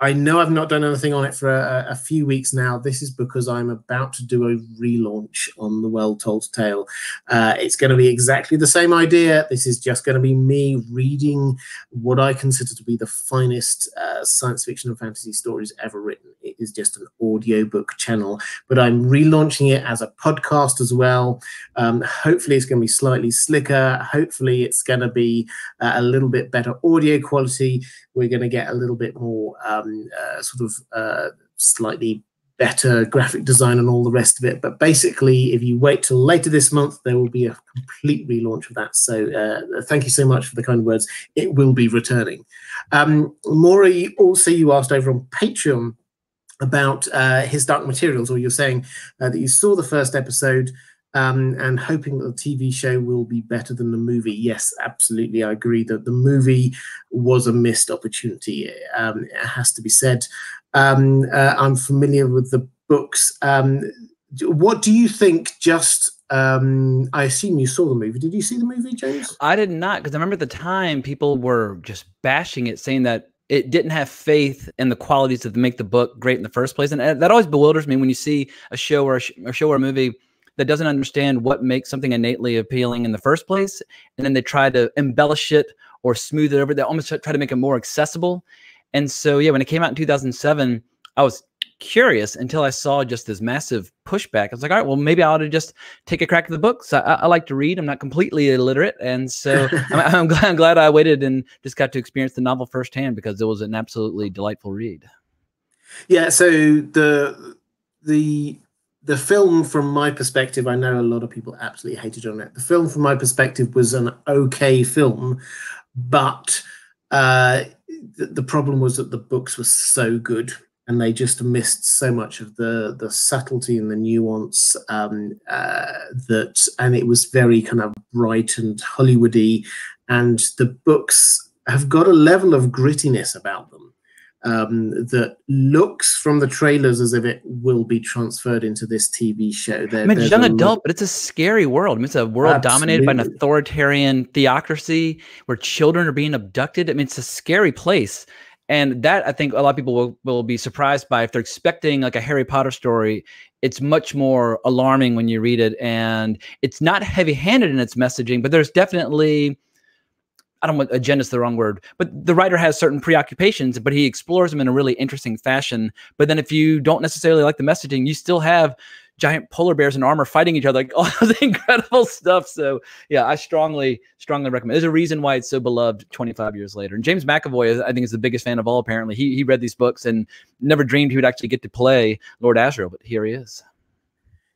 I know I've not done anything on it for a, a, few weeks now. This is because I'm about to do a relaunch on the Well Told Tale. Uh, it's going to be exactly the same idea. This is just going to be me reading what I consider to be the finest uh, science fiction and fantasy stories ever written. It is just an audiobook channel, but I'm relaunching it as a podcast as well. Um, hopefully, it's going to be slightly slicker. Hopefully, it's going to be uh, a little bit better audio quality. We're going to get a little bit more. Um, uh, sort of uh, slightly better graphic design and all the rest of it. But basically, if you wait till later this month, there will be a complete relaunch of that. So uh, thank you so much for the kind words. It will be returning. Um, Maury, also you asked over on Patreon about uh, his Dark Materials, or you're saying uh, that you saw the first episode um, and hoping that the TV show will be better than the movie. Yes, absolutely, I agree that the movie was a missed opportunity. Um, it has to be said. Um, uh, I'm familiar with the books. Um, what do you think? Just um, I assume you saw the movie. Did you see the movie, James? I did not, because I remember at the time people were just bashing it, saying that it didn't have faith in the qualities that make the book great in the first place, and uh, that always bewilders me when you see a show or a, sh- a show or a movie that doesn't understand what makes something innately appealing in the first place, and then they try to embellish it or smooth it over. They almost try to make it more accessible. And so, yeah, when it came out in 2007, I was curious until I saw just this massive pushback. I was like, all right, well, maybe I ought to just take a crack at the books. I, I like to read. I'm not completely illiterate. And so I'm, I'm, glad, I'm glad I waited and just got to experience the novel firsthand because it was an absolutely delightful read. Yeah. So the, the the film, from my perspective, I know a lot of people absolutely hated on it. The film, from my perspective, was an okay film, but uh, the, the problem was that the books were so good and they just missed so much of the the subtlety and the nuance um, uh, that and it was very kind of bright and hollywoody and the books have got a level of grittiness about them um, that looks from the trailers as if it will be transferred into this TV show. There, I mean, it's young adult, but it's a scary world. I mean, it's a world Absolutely. dominated by an authoritarian theocracy where children are being abducted. I mean, it's a scary place. And that I think a lot of people will, will be surprised by if they're expecting like a Harry Potter story. It's much more alarming when you read it, and it's not heavy-handed in its messaging, but there's definitely I don't want agenda is the wrong word, but the writer has certain preoccupations, but he explores them in a really interesting fashion. But then if you don't necessarily like the messaging, you still have giant polar bears in armor fighting each other, like all this incredible stuff. So yeah, I strongly, strongly recommend. There's a reason why it's so beloved 25 years later. And James McAvoy, I think, is the biggest fan of all. Apparently, he he read these books and never dreamed he would actually get to play Lord Asriel, but here he is.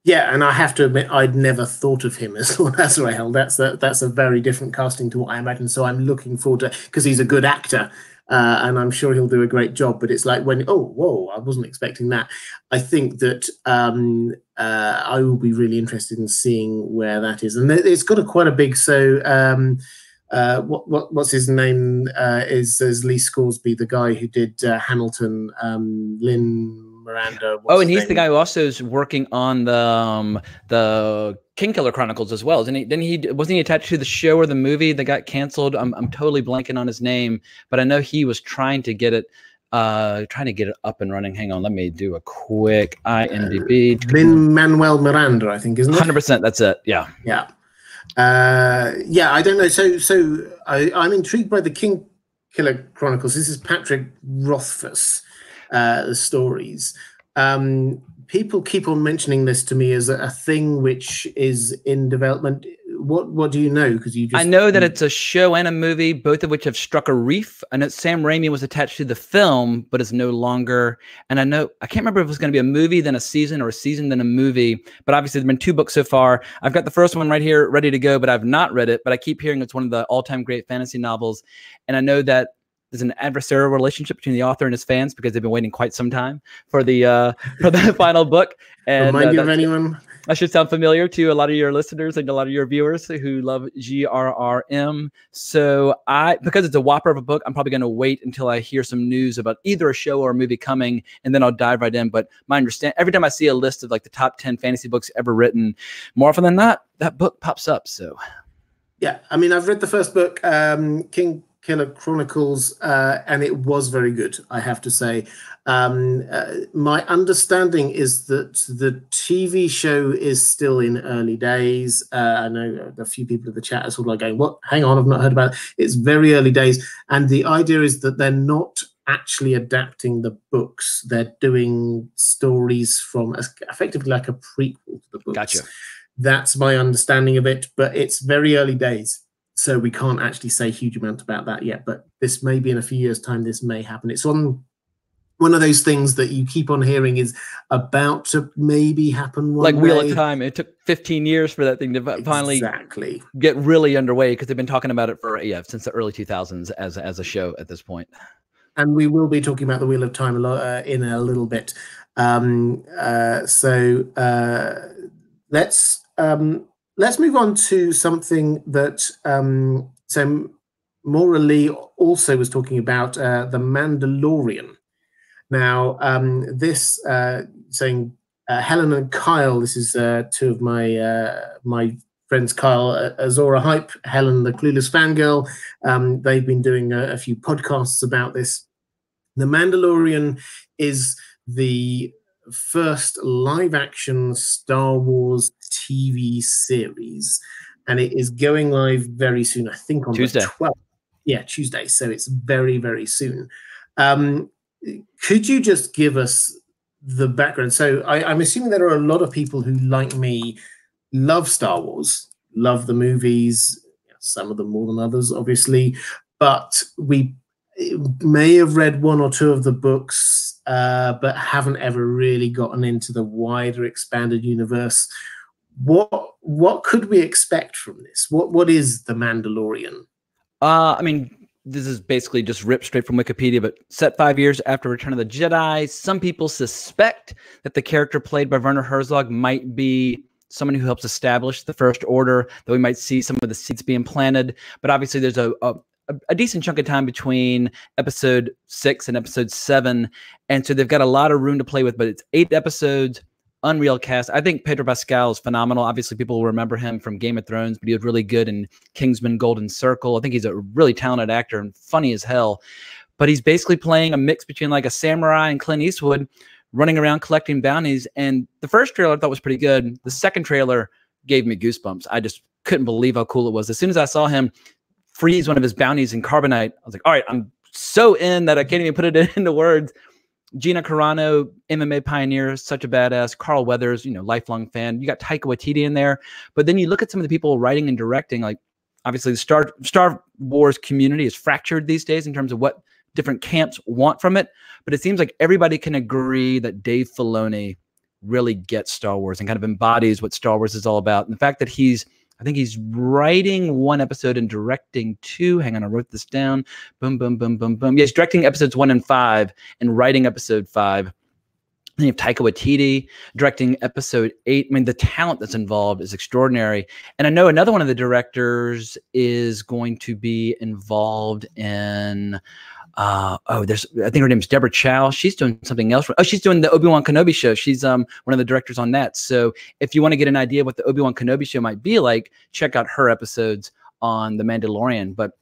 Yeah, and I have to admit, I'd never thought of him as Lord Asriel. That's a, that's a very different casting to what I imagine. So I'm looking forward to because he's a good actor, uh, and I'm sure he'll do a great job. But it's like when oh whoa, I wasn't expecting that. I think that um, uh, I will be really interested in seeing where that is, and it's got a quite a big so. Um, uh, what, what what's his name uh, is is Lee Scoresby, the guy who did uh, Hamilton, um, Lin Miranda. Oh, and he's name? the guy who also is working on the um, the Kingkiller Chronicles as well. Didn't he? Didn't he? Wasn't he attached to the show or the movie that got canceled? I'm I'm totally blanking on his name, but I know he was trying to get it. Uh, trying to get it up and running. Hang on, let me do a quick IMDb. Uh, Lin Manuel Miranda, I think, isn't it? Hundred percent. That's it. Yeah. Yeah. Uh, yeah, I don't know. So, so I, I'm intrigued by the King Killer Chronicles. This is Patrick Rothfuss uh, stories. Um, people keep on mentioning this to me as a, a, thing which is in development. What what do you know? Because you just I know that it's a show and a movie, both of which have struck a reef. I know Sam Raimi was attached to the film, but is no longer. And I know I can't remember if it was going to be a movie, then a season, or a season, then a movie. But obviously, there've been two books so far. I've got the first one right here, ready to go, but I've not read it. But I keep hearing it's one of the all-time great fantasy novels, and I know that there's an adversarial relationship between the author and his fans because they've been waiting quite some time for the uh, for the final book. And remind uh, you of anyone? That should sound familiar to a lot of your listeners and a lot of your viewers who love GRRM. So I, because it's a whopper of a book, I'm probably going to wait until I hear some news about either a show or a movie coming, and then I'll dive right in. But my understand every time I see a list of like the top ten fantasy books ever written, more often than not, that book pops up. So. Yeah, I mean, I've read the first book, um, King Killer Chronicles, uh, and it was very good, I have to say. Um, uh, my understanding is that the TV show is still in early days. Uh, I know a few people in the chat are sort of like going, "What? Hang on, I've not heard about it." It's very early days, and the idea is that they're not actually adapting the books; they're doing stories from effectively like a prequel to the books. Gotcha. That's my understanding of it, but it's very early days so we can't actually say huge amount about that yet but this may be in a few years time this may happen. It's on one of those things that you keep on hearing is about to maybe happen like wheel of time. It took 15 years for that thing to finally exactly. get really underway because they've been talking about it for yeah since the early 2000s as as a show at this point. And we will be talking about the wheel of time a lot uh, in a little bit. Um uh so uh let's um let's move on to something that um, so Maura Lee also was talking about uh, the Mandalorian. Now, um, this uh, saying uh, Helen and Kyle. This is uh, two of my uh, my friends, Kyle uh, Azora Hype, Helen the Clueless Fangirl. Um, they've been doing a, a few podcasts about this. The Mandalorian is the first live action Star Wars TV series, and it is going live very soon. I think on Tuesday. the 12th. Yeah, Tuesday. So it's very, very soon. Um, could you just give us the background? So I, I'm assuming there are a lot of people who, like me, love Star Wars, love the movies, some of them more than others, obviously, but we may have read one or two of the books, uh, but haven't ever really gotten into the wider expanded universe. What what could we expect from this? What what is the Mandalorian? Uh, I mean, this is basically just ripped straight from Wikipedia, but set five years after Return of the Jedi, some people suspect that the character played by Werner Herzog might be someone who helps establish the First Order, that we might see some of the seeds being planted. But obviously, there's a, a, a, decent chunk of time between episode six and episode seven. And so they've got a lot of room to play with, but it's eight episodes, unreal cast. I think Pedro Pascal is phenomenal. Obviously, people will remember him from Game of Thrones, but he was really good in Kingsman Golden Circle. I think he's a really talented actor and funny as hell. But he's basically playing a mix between like a samurai and Clint Eastwood running around collecting bounties. And the first trailer I thought was pretty good. The second trailer gave me goosebumps. I just couldn't believe how cool it was. As soon as I saw him freeze one of his bounties in carbonite. I was like, all right, I'm so in that I can't even put it into words. Gina Carano, MMA pioneer, such a badass. Carl Weathers, you know, lifelong fan. You got Taika Waititi in there, but then you look at some of the people writing and directing. Like, obviously, the Star Star Wars community is fractured these days in terms of what different camps want from it. But it seems like everybody can agree that Dave Filoni really gets Star Wars and kind of embodies what Star Wars is all about. And the fact that he's I think he's writing one episode and directing two. Hang on, I wrote this down. Boom, boom, boom, boom, boom. Yeah, he's directing episodes one and five and writing episode five. Then you have Taika Waititi directing episode eight. I mean, the talent that's involved is extraordinary. And I know another one of the directors is going to be involved in uh, oh, there's I think her name's Deborah Chow. She's doing something else. Oh, she's doing the Obi Wan Kenobi show. She's um one of the directors on that. So if you want to get an idea what the Obi Wan Kenobi show might be like, check out her episodes on The Mandalorian. But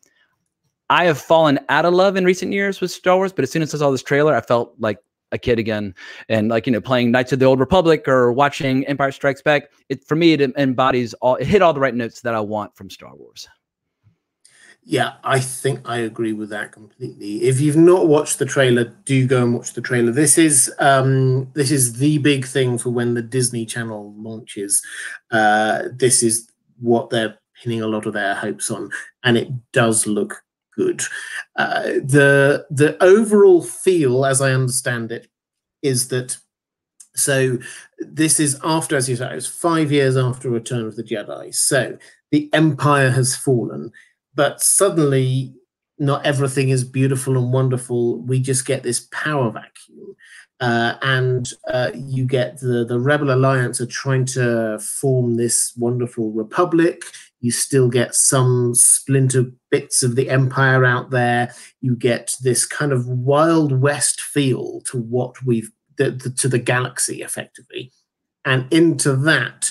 I have fallen out of love in recent years with Star Wars. But as soon as I saw this trailer, I felt like a kid again, and like you know, playing Knights of the Old Republic or watching Empire Strikes Back. It for me, it embodies all. It hit all the right notes that I want from Star Wars. Yeah, I think I agree with that completely. If you've not watched the trailer, do go and watch the trailer. This is um, this is the big thing for when the Disney Channel launches. Uh, this is what they're pinning a lot of their hopes on, and it does look good. Uh, the the overall feel, as I understand it, is that so this is after, as you said, it's five years after Return of the Jedi. So the Empire has fallen but suddenly not everything is beautiful and wonderful. We just get this power vacuum. Uh, and uh, you get the, the Rebel Alliance are trying to form this wonderful republic. You still get some splinter bits of the Empire out there. You get this kind of Wild West feel to what we've the, the, to the galaxy, effectively. And into that,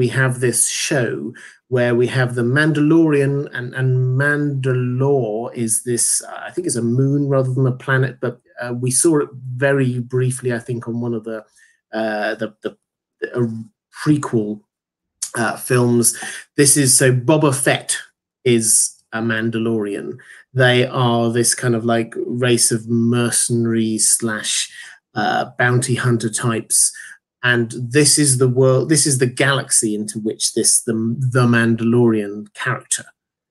we have this show where we have the Mandalorian and, and Mandalore is this, uh, I think it's a moon rather than a planet, but uh, we saw it very briefly, I think, on one of the uh, the, the, the prequel uh, films. This is so Boba Fett is a Mandalorian. They are this kind of like race of mercenaries slash uh, bounty hunter types and this is the world this is the galaxy into which this the, the mandalorian character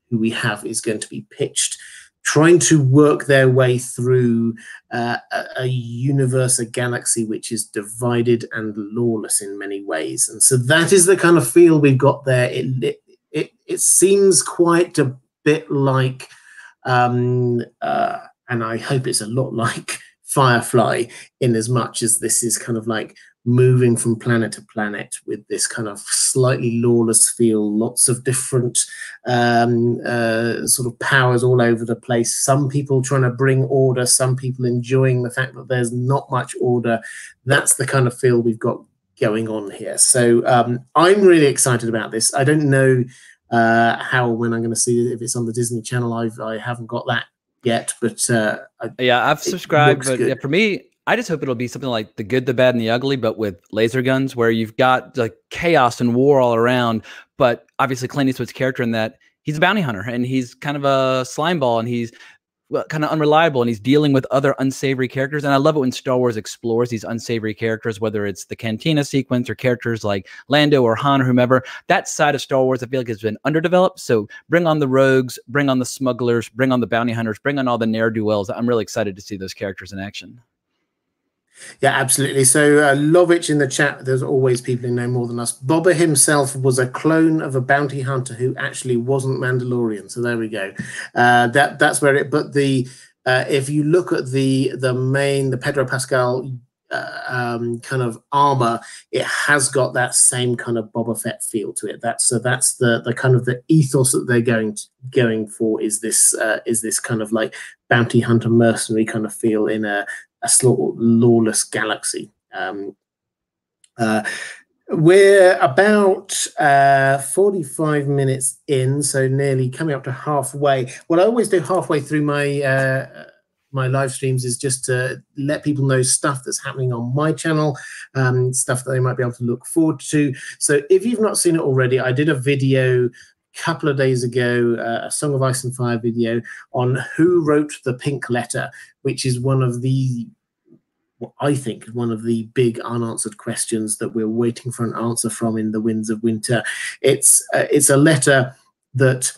who we have is going to be pitched trying to work their way through uh, a, a, universe a galaxy which is divided and lawless in many ways. And so that is the kind of feel we've got there. It it, it, it seems quite a bit like um, uh, and i hope it's a lot like firefly in as much as this is kind of like moving from planet to planet with this kind of slightly lawless feel, lots of different um, uh, sort of powers all over the place. Some people trying to bring order, some people enjoying the fact that there's not much order. That's the kind of feel we've got going on here. So um, I'm really excited about this. I don't know uh, how when I'm going to see it, if it's on the Disney Channel. I've I haven't got that yet, but uh, yeah, I've subscribed. But yeah, for me, I just hope it'll be something like the good, the bad, and the ugly, but with laser guns, where you've got like chaos and war all around. But obviously, Clint Eastwood's character in that he's a bounty hunter and he's kind of a slime ball and he's kind of unreliable and he's dealing with other unsavory characters. And I love it when Star Wars explores these unsavory characters, whether it's the cantina sequence or characters like Lando or Han or whomever. That side of Star Wars, I feel like has been underdeveloped. So bring on the rogues, bring on the smugglers, bring on the bounty hunters, bring on all the ne'er do wells. I'm really excited to see those characters in action. Yeah, absolutely. So uh, Lovich in the chat, there's always people who know more than us. Boba himself was a clone of a bounty hunter who actually wasn't Mandalorian. So there we go. Uh, that that's where it. But the uh, if you look at the the main the Pedro Pascal uh, um, kind of armor, it has got that same kind of Boba Fett feel to it. That's so that's the the kind of the ethos that they're going to, going for is this uh, is this kind of like bounty hunter mercenary kind of feel in a a lawless galaxy. Um, uh, we're about uh, 45 minutes in, so nearly coming up to halfway. What I always do halfway through my uh, my live streams is just to let people know stuff that's happening on my channel, um, stuff that they might be able to look forward to. So if you've not seen it already, I did a video couple of days ago uh, a Song of Ice and Fire video on who wrote the Pink Letter, which is one of the what I think one of the big unanswered questions that we're waiting for an answer from in the Winds of Winter. It's uh, it's a letter that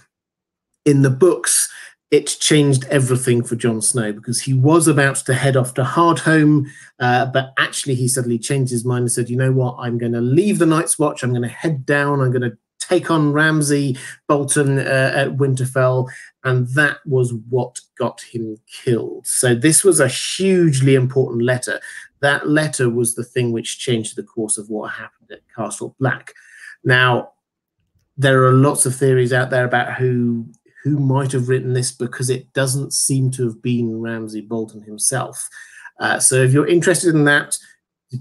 in the books it changed everything for Jon Snow because he was about to head off to Hardhome, uh, but actually he suddenly changed his mind and said, "You know what? I'm going to leave the Night's Watch. I'm going to head down. I'm going to take on Ramsay Bolton uh, at Winterfell, and that was what got him killed. So this was a hugely important letter. That letter was the thing which changed the course of what happened at Castle Black. Now, there are lots of theories out there about who who might have written this because it doesn't seem to have been Ramsay Bolton himself. Uh, so if you're interested in that,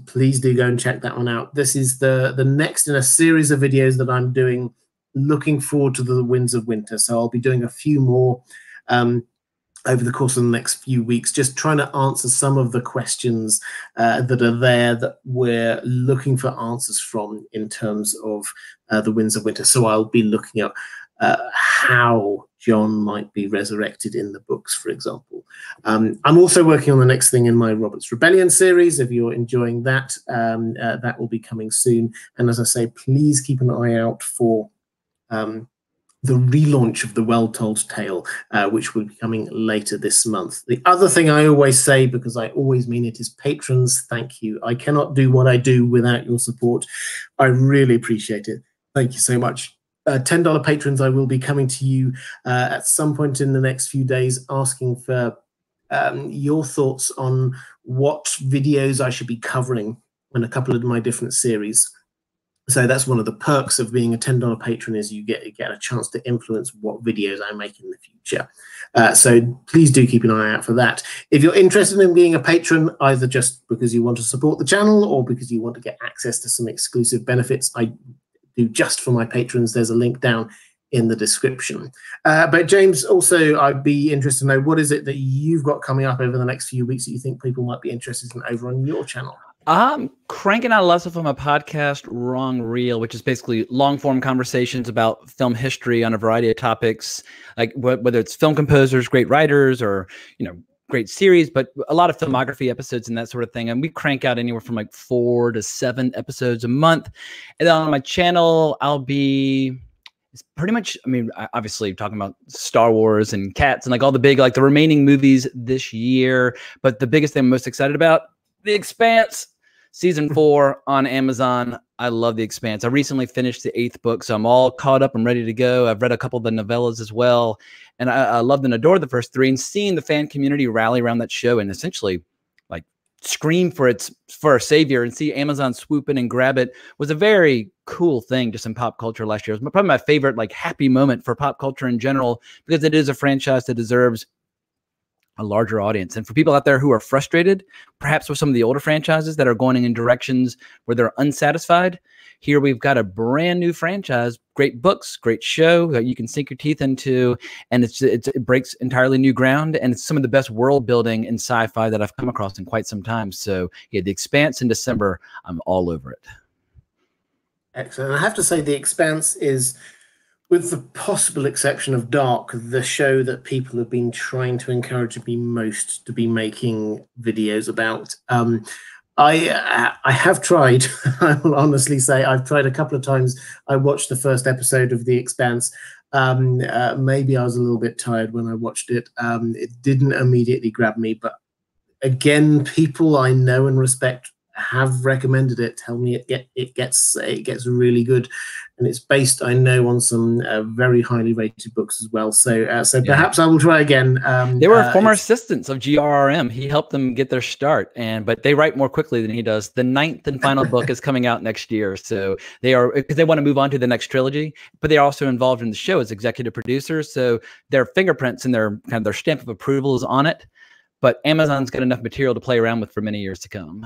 please do go and check that one out. This is the the next in a series of videos that I'm doing. Looking forward to the Winds of Winter, so I'll be doing a few more um, over the course of the next few weeks, just trying to answer some of the questions uh, that are there that we're looking for answers from in terms of uh, the Winds of Winter. So I'll be looking at uh, how Jon might be resurrected in the books, for example. Um, I'm also working on the next thing in my Robert's Rebellion series. If you're enjoying that, um, uh, that will be coming soon. And as I say, please keep an eye out for um, the relaunch of the Well Told Tale, uh, which will be coming later this month. The other thing I always say, because I always mean it, is patrons, thank you. I cannot do what I do without your support. I really appreciate it. Thank you so much uh, $10 patrons, I will be coming to you uh, at some point in the next few days asking for um, your thoughts on what videos I should be covering in a couple of my different series. So that's one of the perks of being a $10 patron is you get, get a chance to influence what videos I make in the future. Uh, so please do keep an eye out for that. If you're interested in being a patron, either just because you want to support the channel or because you want to get access to some exclusive benefits, I do just for my patrons. There's a link down in the description. Uh, but James, also, I'd be interested to know what is it that you've got coming up over the next few weeks that you think people might be interested in over on your channel? I'm cranking out a lot of my podcast, Wrong Reel, which is basically long form conversations about film history on a variety of topics, like whether it's film composers, great writers, or you know great series, but a lot of filmography episodes and that sort of thing. And we crank out anywhere from like four to seven episodes a month. And on my channel, I'll be it's pretty much i mean obviously talking about star wars and cats and like all the big like the remaining movies this year but the biggest thing i'm most excited about the expanse season hmm. four on amazon i love the expanse. I recently finished the eighth book so i'm all caught up i'm ready to go. I've read a couple of the novellas as well and I, I loved and adored the first three, and seeing the fan community rally around that show and essentially like scream for its for a savior and see Amazon swoop in and grab it was a very cool thing just in pop culture last year. It was probably my favorite like happy moment for pop culture in general because it is a franchise that deserves a larger audience. And for people out there who are frustrated, perhaps with some of the older franchises that are going in directions where they're unsatisfied, here we've got a brand new franchise, great books, great show that you can sink your teeth into, and it's, it's it breaks entirely new ground, and it's some of the best world building in sci-fi that I've come across in quite some time. So yeah, The Expanse in December, I'm all over it. Excellent. I have to say, The Expanse is with the possible exception of Dark, the show that people have been trying to encourage me most to be making videos about. Um, I uh, I have tried. I will honestly say I've tried a couple of times. I watched the first episode of The Expanse. Um, uh, maybe I was a little bit tired when I watched it. Um, it didn't immediately grab me, but again, people I know and respect have recommended it tell me it get it gets it gets really good. And it's based i know on some uh, very highly rated books as well. So uh, so yeah. perhaps i will try again um, they were uh, former assistants of grrm he helped them get their start and but they write more quickly than he does. The ninth and final book is coming out next year. So they are because they want to move on to the next trilogy but they're also involved in the show as executive producers. So their fingerprints and their kind of their stamp of approval is on it but amazon's got enough material to play around with for many years to come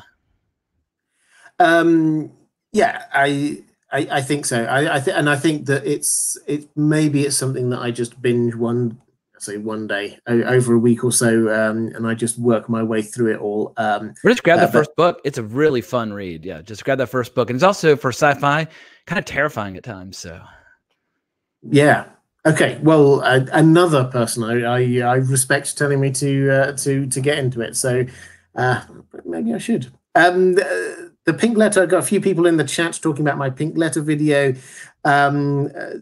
um, yeah, I, I, I think so. I, I think, and I think that it's it maybe it's something that I just binge one say one day over a week or so um, and i just work my way through it all um or just grab uh, the first book it's a really fun read yeah just grab that first book and it's also for sci-fi kind of terrifying at times so Yeah. Okay. Well, uh, another person I, I, I respect telling me to uh, to to get into it. So uh, maybe I should. Um, the, the, pink letter. I got a few people in the chat talking about my pink letter video. Um, uh,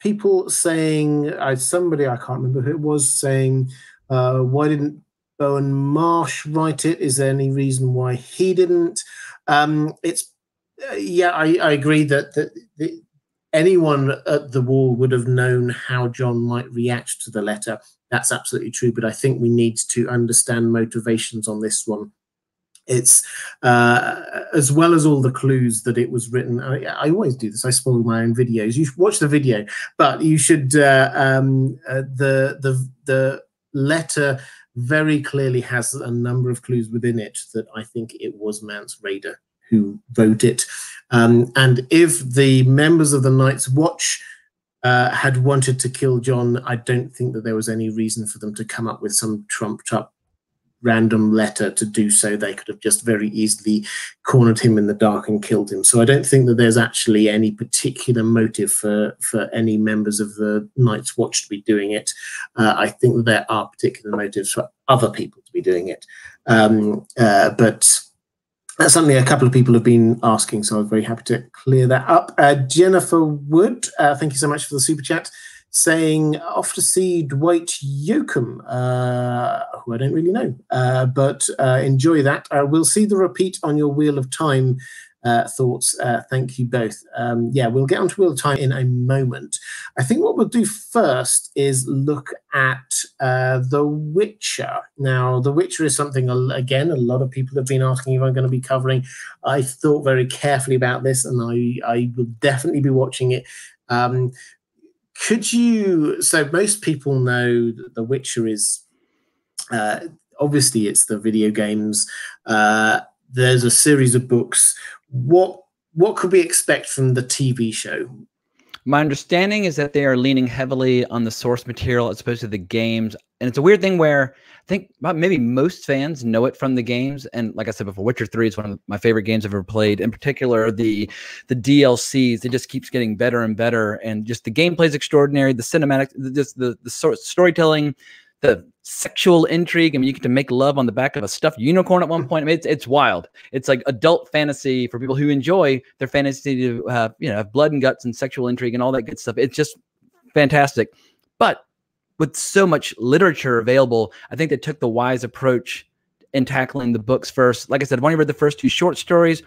people saying, somebody I can't remember who it was saying, uh, why didn't Bowen Marsh write it? Is there any reason why he didn't? Um, it's uh, yeah, I, I, agree that, that the, anyone at the wall would have known how Jon might react to the letter. That's absolutely true. But I think we need to understand motivations on this one. It's uh, as well as all the clues that it was written. I, I, always do this. I spoil my own videos. You should watch the video, but you should uh, um, uh, the the the letter very clearly has a number of clues within it that I think it was Mance Rayder who wrote it. Um, and if the members of the Night's Watch uh, had wanted to kill Jon, I don't think that there was any reason for them to come up with some trumped up random letter to do so. They could have just very easily cornered him in the dark and killed him. So I don't think that there's actually any particular motive for, for any members of the Night's Watch to be doing it. Uh, I think that there are particular motives for other people to be doing it. Um, uh, but that's something a couple of people have been asking, so I'm very happy to clear that up. Uh, Jennifer Wood, uh, thank you so much for the super chat, saying off to see Dwight Yoakam, uh, who I don't really know, uh, but uh, enjoy that. Uh, we'll see the repeat on your Wheel of Time uh, thoughts. Uh, thank you both. Um, yeah, we'll get onto Wheel of Time in a moment. I think what we'll do first is look at The Witcher. Now, The Witcher is something, again, a lot of people have been asking if I'm going to be covering. I thought very carefully about this and I, I will definitely be watching it. Um, could you? So, most people know that The Witcher is. Uh, obviously, it's the video games. Uh, there's a series of books what what could we expect from the TV show? My understanding is that they are leaning heavily on the source material as opposed to the games. And it's a weird thing where I think maybe most fans know it from the games. And like I said before, Witcher 3 is one of my favorite games I've ever played. In particular, the the DLCs, it just keeps getting better and better. And just the gameplay is extraordinary. The cinematic, just the, the storytelling, the sexual intrigue. I mean, you get to make love on the back of a stuffed unicorn at one point. I mean, it's, it's wild. It's like adult fantasy for people who enjoy their fantasy to have, you know, have blood and guts and sexual intrigue and all that good stuff. It's just fantastic. But with so much literature available, I think they took the wise approach in tackling the books first. Like I said, I've only read the first two short stories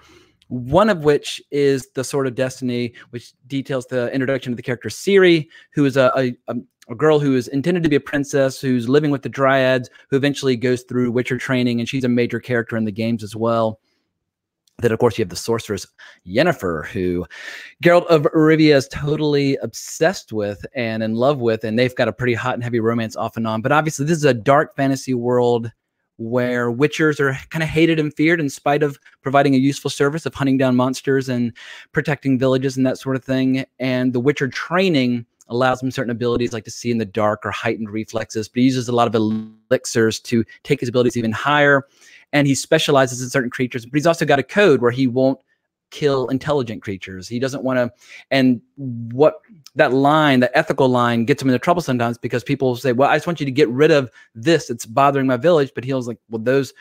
one of which is the Sword of Destiny, which details the introduction of the character Ciri, who is a, a, a, girl who is intended to be a princess, who's living with the Dryads, who eventually goes through Witcher training, and she's a major character in the games as well. Then, of course, you have the sorceress Yennefer, who Geralt of Rivia is totally obsessed with and in love with, and they've got a pretty hot and heavy romance off and on. But obviously, this is a dark fantasy world where witchers are kind of hated and feared in spite of providing a useful service of hunting down monsters and protecting villages and that sort of thing. And the witcher training allows him certain abilities like to see in the dark or heightened reflexes, but he uses a lot of elixirs to take his abilities even higher. And he specializes in certain creatures, but he's also got a code where he won't kill intelligent creatures. He doesn't want to, and what that line, that ethical line, gets him into trouble sometimes because people say, "Well, I just want you to get rid of this. It's bothering my village." But he's like, "Well, those."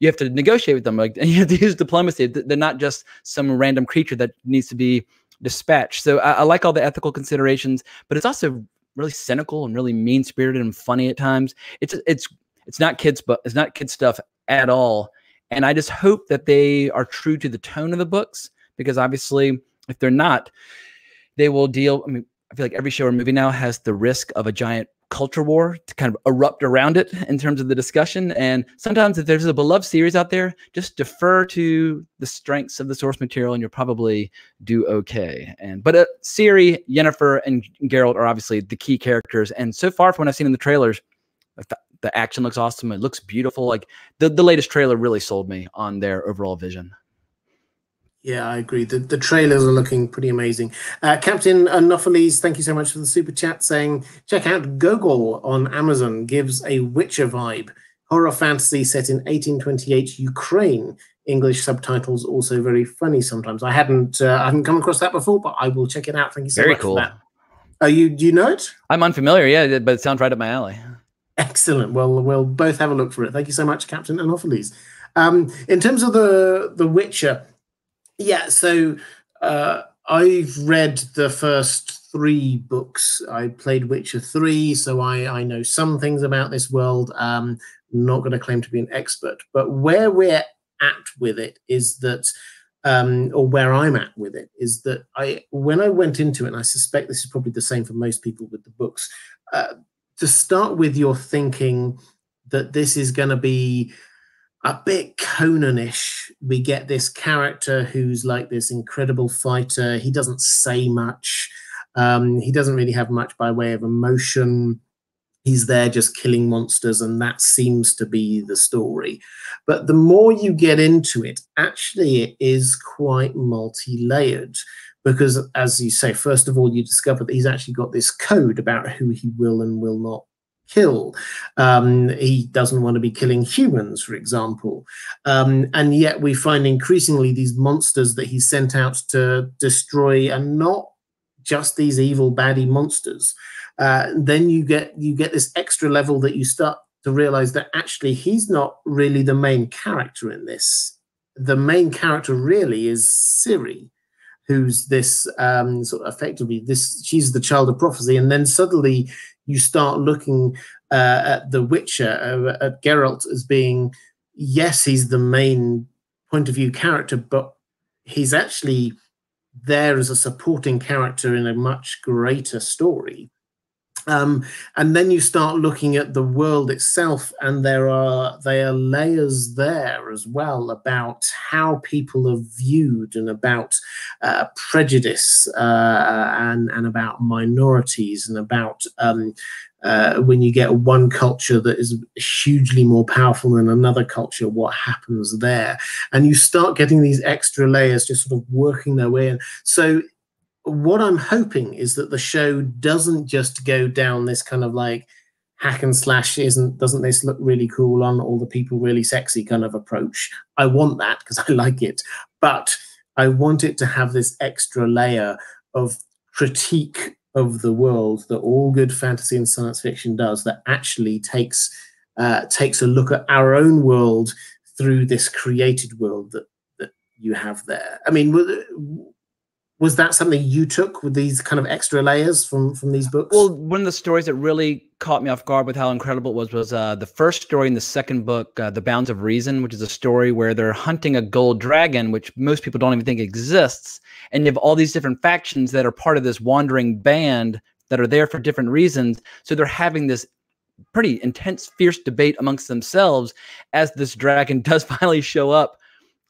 You have to negotiate with them, like, and you have to use diplomacy. They're not just some random creature that needs to be dispatched. So I, I like all the ethical considerations, but it's also really cynical and really mean spirited and funny at times. It's it's it's not kids, but it's not kid stuff at all. And I just hope that they are true to the tone of the books because obviously, if they're not, they will deal. I mean, I feel like every show or movie now has the risk of a giant culture war to kind of erupt around it in terms of the discussion. And sometimes, if there's a beloved series out there, just defer to the strengths of the source material, and you'll probably do okay. And but uh, Ciri, Yennefer, and Geralt are obviously the key characters. And so far, from what I've seen in the trailers, the, the action looks awesome. It looks beautiful. Like the the latest trailer really sold me on their overall vision. Yeah, I agree. The, the trailers are looking pretty amazing. Uh, Captain Anopheles, thank you so much for the super chat saying, check out Gogol on Amazon, gives a Witcher vibe. Horror fantasy set in 1828 Ukraine. English subtitles also very funny sometimes. I hadn't uh, I hadn't come across that before, but I will check it out. Thank you so very much cool. for that. Are you? Do you know it? I'm unfamiliar, yeah, but it sounds right up my alley. Excellent. Well, we'll both have a look for it. Thank you so much, Captain Anopheles. Um, in terms of the the Witcher, yeah. So uh, I've read the first three books. I played Witcher three, so I I know some things about this world. Um, not going to claim to be an expert, but where we're at with it is that. Um, or where I'm at with it is that I, when I went into it, and I suspect this is probably the same for most people with the books, uh, to start with, you're thinking that this is going to be a bit Conan-ish. We get this character who's like this incredible fighter. He doesn't say much. Um, he doesn't really have much by way of emotion. He's there just killing monsters, and that seems to be the story. But the more you get into it, actually, it is quite multi layered because, as you say, first of all, you discover that he's actually got this code about who he will and will not kill. Um, he doesn't want to be killing humans, for example. Um, and yet we find increasingly these monsters that he sent out to destroy are not just these evil baddie monsters. Uh, then you get you get this extra level that you start to realize that actually he's not really the main character in this. The main character really is Ciri who's this um, sort of effectively this she's the child of prophecy and then suddenly you start looking uh, at the witcher uh, at geralt as being yes he's the main point of view character but he's actually there as a supporting character in a much greater story um, and then you start looking at the world itself, and there are there are layers there as well about how people are viewed and about uh, prejudice uh, and and about minorities and about um, uh, when you get one culture that is hugely more powerful than another culture, what happens there? And you start getting these extra layers just sort of working their way in. So what I'm hoping is that the show doesn't just go down this kind of like hack and slash isn't doesn't this look really cool on all the people really sexy kind of approach. I want that because I like it, but I want it to have this extra layer of critique of the world that all good fantasy and science fiction does that actually takes uh, takes a look at our own world through this created world that that you have there. I mean, was that something you took with these kind of extra layers from from these books? Well one of the stories that really caught me off guard with how incredible it was was uh, the first story in the second book uh, the bounds of reason which is a story where they're hunting a gold dragon which most people don't even think exists and you have all these different factions that are part of this wandering band that are there for different reasons. So they're having this pretty intense fierce debate amongst themselves as this dragon does finally show up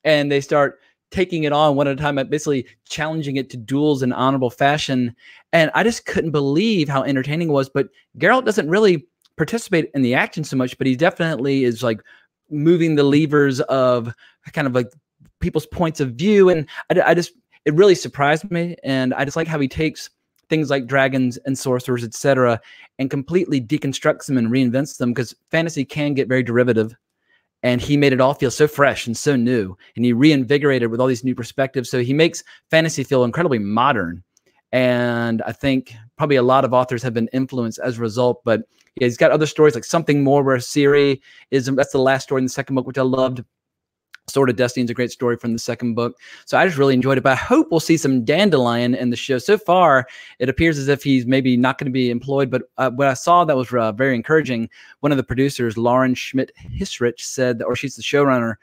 and they start taking it on one at a time, uh, basically challenging it to duels in honorable fashion. And I just couldn't believe how entertaining it was. But Geralt doesn't really participate in the action so much, but he definitely is like moving the levers of kind of like people's points of view. And I, I just, it really surprised me. And I just like how he takes things like dragons and sorcerers, etc., and completely deconstructs them and reinvents them because fantasy can get very derivative and he made it all feel so fresh and so new and he reinvigorated with all these new perspectives. So he makes fantasy feel incredibly modern and i think probably a lot of authors have been influenced as a result but yeah, he's got other stories like something more where ciri is that's the last story in the second book which i loved Sword of Destiny is a great story from the second book. So I just really enjoyed it. But I hope we'll see some Dandelion in the show. So far, it appears as if he's maybe not going to be employed. But uh, what I saw that was uh, very encouraging, one of the producers, Lauren Schmidt Hissrich, said, or she's the showrunner,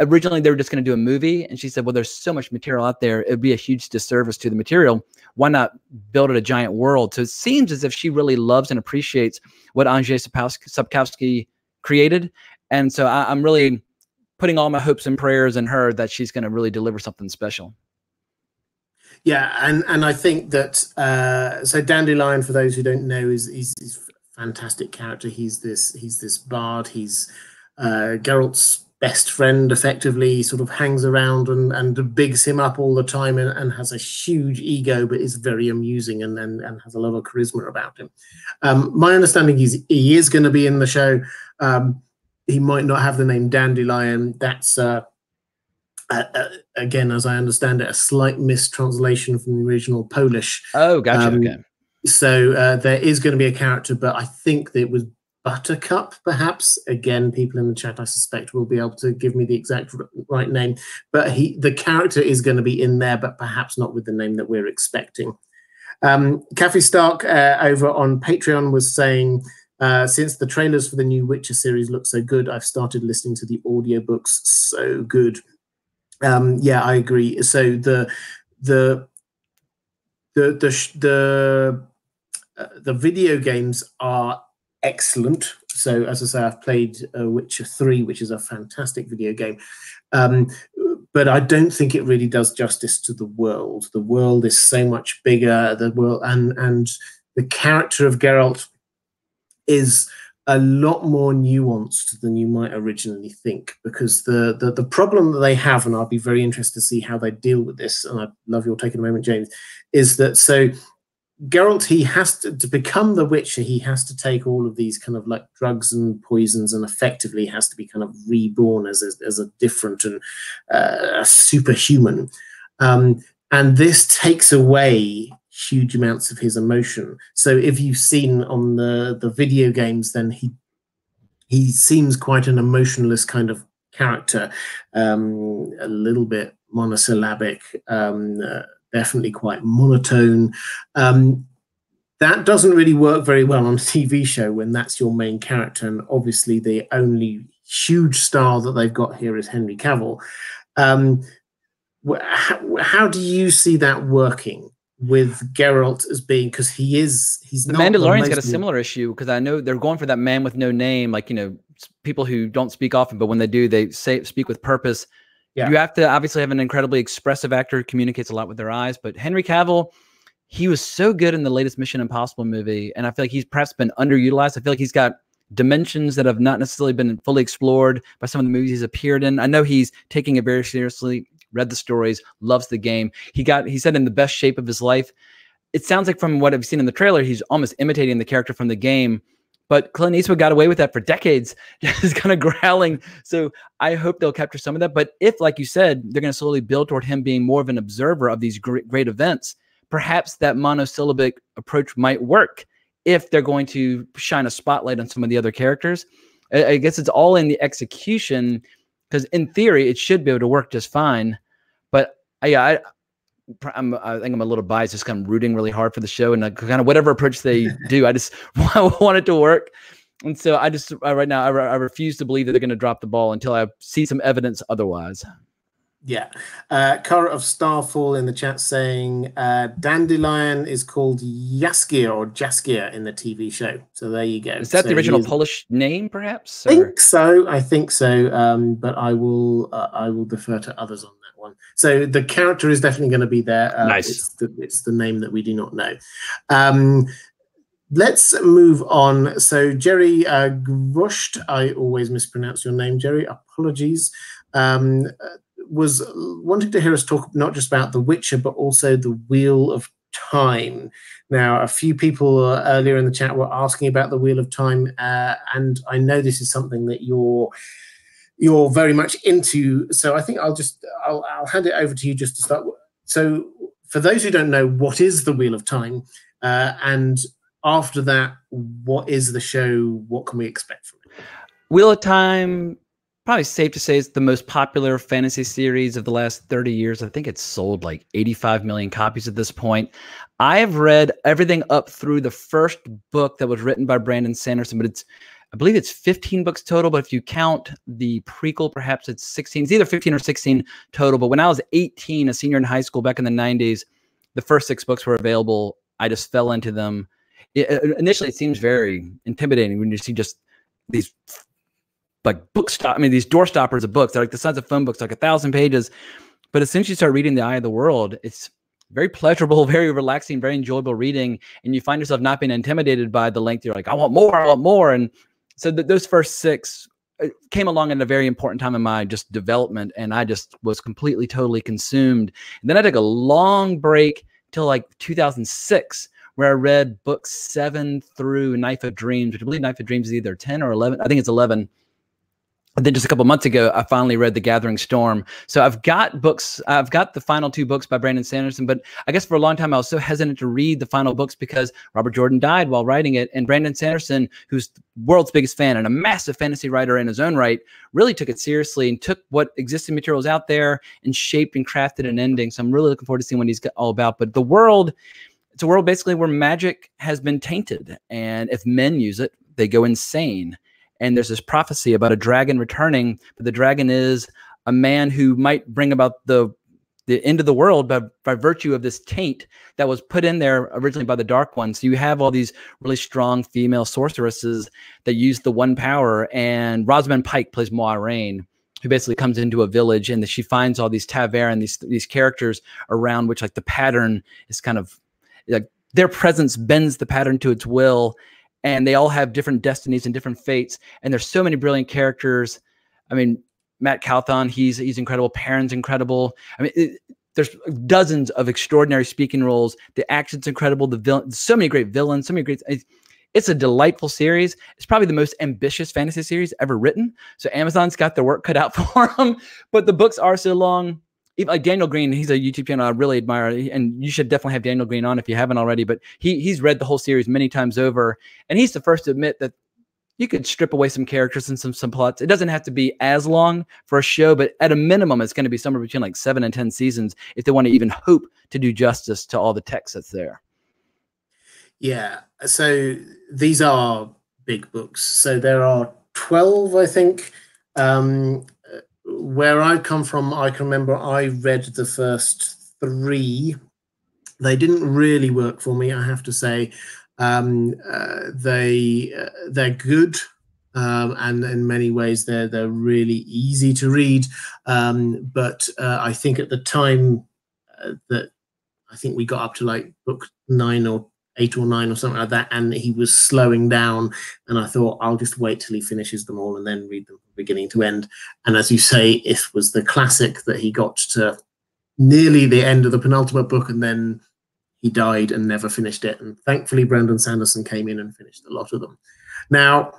originally they were just going to do a movie. And she said, well, there's so much material out there. It would be a huge disservice to the material. Why not build it a giant world? So it seems as if she really loves and appreciates what Andrzej Sapkowski created. And so I, I'm really putting all my hopes and prayers in her that she's going to really deliver something special. Yeah, and and I think that uh, so Dandelion, for those who don't know, is is, is fantastic character. He's this he's this bard. He's uh, Geralt's best friend, effectively. He sort of hangs around and and bigs him up all the time, and, and has a huge ego, but is very amusing and and, and has a lot of charisma about him. Um, my understanding is he is going to be in the show. Um, he might not have the name Dandelion. That's uh, uh, uh, again, as I understand it, a slight mistranslation from the original Polish. Oh, gotcha. Um, okay. so uh, there is going to be a character, but I think that it was Buttercup, perhaps. Again, people in the chat, I suspect, will be able to give me the exact right name. But he, the character is going to be in there, but perhaps not with the name that we're expecting. Um, Kathy Stark uh, over on Patreon was saying, uh, since the trailers for the new Witcher series look so good, I've started listening to the audiobooks. So good. Um, yeah, I agree. So the the the the the uh, the video games are excellent. So as I say, I've played uh, Witcher Three, which is a fantastic video game. Um, but I don't think it really does justice to the world. The world is so much bigger. The world and and the character of Geralt is a lot more nuanced than you might originally think because the, the the problem that they have and i'll be very interested to see how they deal with this and i love your take in a moment james is that so Geralt, he has to, to become the Witcher, he has to take all of these kind of like drugs and poisons and effectively has to be kind of reborn as a, as a different and uh, superhuman. Um, and this takes away huge amounts of his emotion. So if you've seen on the, the video games, then he he seems quite an emotionless kind of character, um, a little bit monosyllabic. Um, uh, definitely quite monotone. Um, that doesn't really work very well on a TV show when that's your main character, and obviously the only huge star that they've got here is Henry Cavill. Um, how, how, do you see that working with Geralt as being because he is he's the Mandalorian's got a similar issue because I know they're going for that man with no name, like you know people who don't speak often, but when they do, they say speak with purpose. Yeah. You have to obviously have an incredibly expressive actor who communicates a lot with their eyes. But Henry Cavill, he was so good in the latest Mission Impossible movie, and I feel like he's perhaps been underutilized. I feel like he's got dimensions that have not necessarily been fully explored by some of the movies he's appeared in. I know he's taking it very seriously, read the stories, loves the game. He got he said in the best shape of his life. It sounds like from what I've seen in the trailer, he's almost imitating the character from the game. But Clint Eastwood got away with that for decades, just kind of growling. So I hope they'll capture some of that. But if, like you said, they're going to slowly build toward him being more of an observer of these great, great events, perhaps that monosyllabic approach might work if they're going to shine a spotlight on some of the other characters. I, I guess it's all in the execution because in theory it should be able to work just fine. I, yeah, I, I'm, I think I'm a little biased, just kind of rooting really hard for the show and like kind of whatever approach they do, I just want it to work. And so I just uh, right now I, I refuse to believe that they're going to drop the ball until I see some evidence otherwise. Yeah. Uh, Cara of Starfall in the chat saying uh, Dandelion is called Jaskier or Jaskier in the TV show. So there you go. Is that so the original Polish name, perhaps? I think so. I think so. Um, but I will uh, I will defer to others on that one. So the character is definitely going to be there. Uh, nice. It's the, it's the name that we do not know. Um, let's move on. So Jerry uh, Grusht, I always mispronounce your name, Jerry. Apologies. Um, was wanting to hear us talk not just about The Witcher, but also the Wheel of Time. Now, a few people uh, earlier in the chat were asking about the Wheel of Time, uh, and I know this is something that you're you're very much into. So I think I'll just I'll, I'll hand it over to you just to start. So, for those who don't know, what is the Wheel of Time, uh, and after that, what is the show? What can we expect from it? Wheel of Time probably safe to say it's the most popular fantasy series of the last 30 years. I think it's sold like 85 million copies at this point. I have read everything up through the first book that was written by Brandon Sanderson, but it's I believe it's 15 books total, but if you count the prequel, perhaps it's 16. It's either 15 or 16 total. But when I was 18, a senior in high school back in the 90s, the first six books were available. I just fell into them. It, uh, initially, it seems very intimidating when you see just these like book stop. I mean, these door stoppers of books. They're like the size of phone books, like a thousand pages. But as soon as you start reading The Eye of the World, it's very pleasurable, very relaxing, very enjoyable reading, and you find yourself not being intimidated by the length. You're like, I want more, I want more, and so th- those first six uh, came along at a very important time in my just development, and I just was completely, totally consumed. And then I took a long break till like 2006 where I read books seven through Knife of Dreams, which I believe Knife of Dreams is either 10 or 11. I think it's 11 then just a couple months ago, I finally read The Gathering Storm. So I've got books. I've got the final two books by Brandon Sanderson, but I guess for a long time I was so hesitant to read the final books because Robert Jordan died while writing it, and Brandon Sanderson, who's the world's biggest fan and a massive fantasy writer in his own right, really took it seriously and took what existing materials out there and shaped and crafted an ending. So I'm really looking forward to seeing what he's all about. But the world, it's a world basically where magic has been tainted, and if men use it, they go insane and there's this prophecy about a dragon returning but the dragon is a man who might bring about the the end of the world by, by virtue of this taint that was put in there originally by the dark one. So you have all these really strong female sorceresses that use the one power and rosamund pike plays moiraine who basically comes into a village and she finds all these ta'veren these these characters around which like the pattern is kind of like their presence bends the pattern to its will and they all have different destinies and different fates. And there's so many brilliant characters. I mean, Mat Cauthon, he's he's incredible. Perrin's incredible. I mean, it, there's dozens of extraordinary speaking roles. The action's incredible. The villain, so many great villains, so many great. It's a delightful series. It's probably the most ambitious fantasy series ever written. So Amazon's got their work cut out for them. But the books are so long like Daniel Greene, he's a YouTube channel I really admire, and you should definitely have Daniel Greene on if you haven't already. But he he's read the whole series many times over, and he's the first to admit that you could strip away some characters and some some plots. It doesn't have to be as long for a show, but at a minimum, it's going to be somewhere between like seven and ten seasons if they want to even hope to do justice to all the text that's there. Yeah. So these are big books. So there are twelve, I think. Um, where I come from, I can remember I read the first three. They didn't really work for me, I have to say. Um, uh, they uh, they're good, um, and in many ways they're they're really easy to read. Um, but uh, I think at the time uh, that I think we got up to like book nine or eight or nine or something like that, and he was slowing down. And I thought, I'll just wait till he finishes them all and then read them from beginning to end. And as you say, it was the classic that he got to nearly the end of the penultimate book, and then he died and never finished it. And thankfully, Brandon Sanderson came in and finished a lot of them. Now,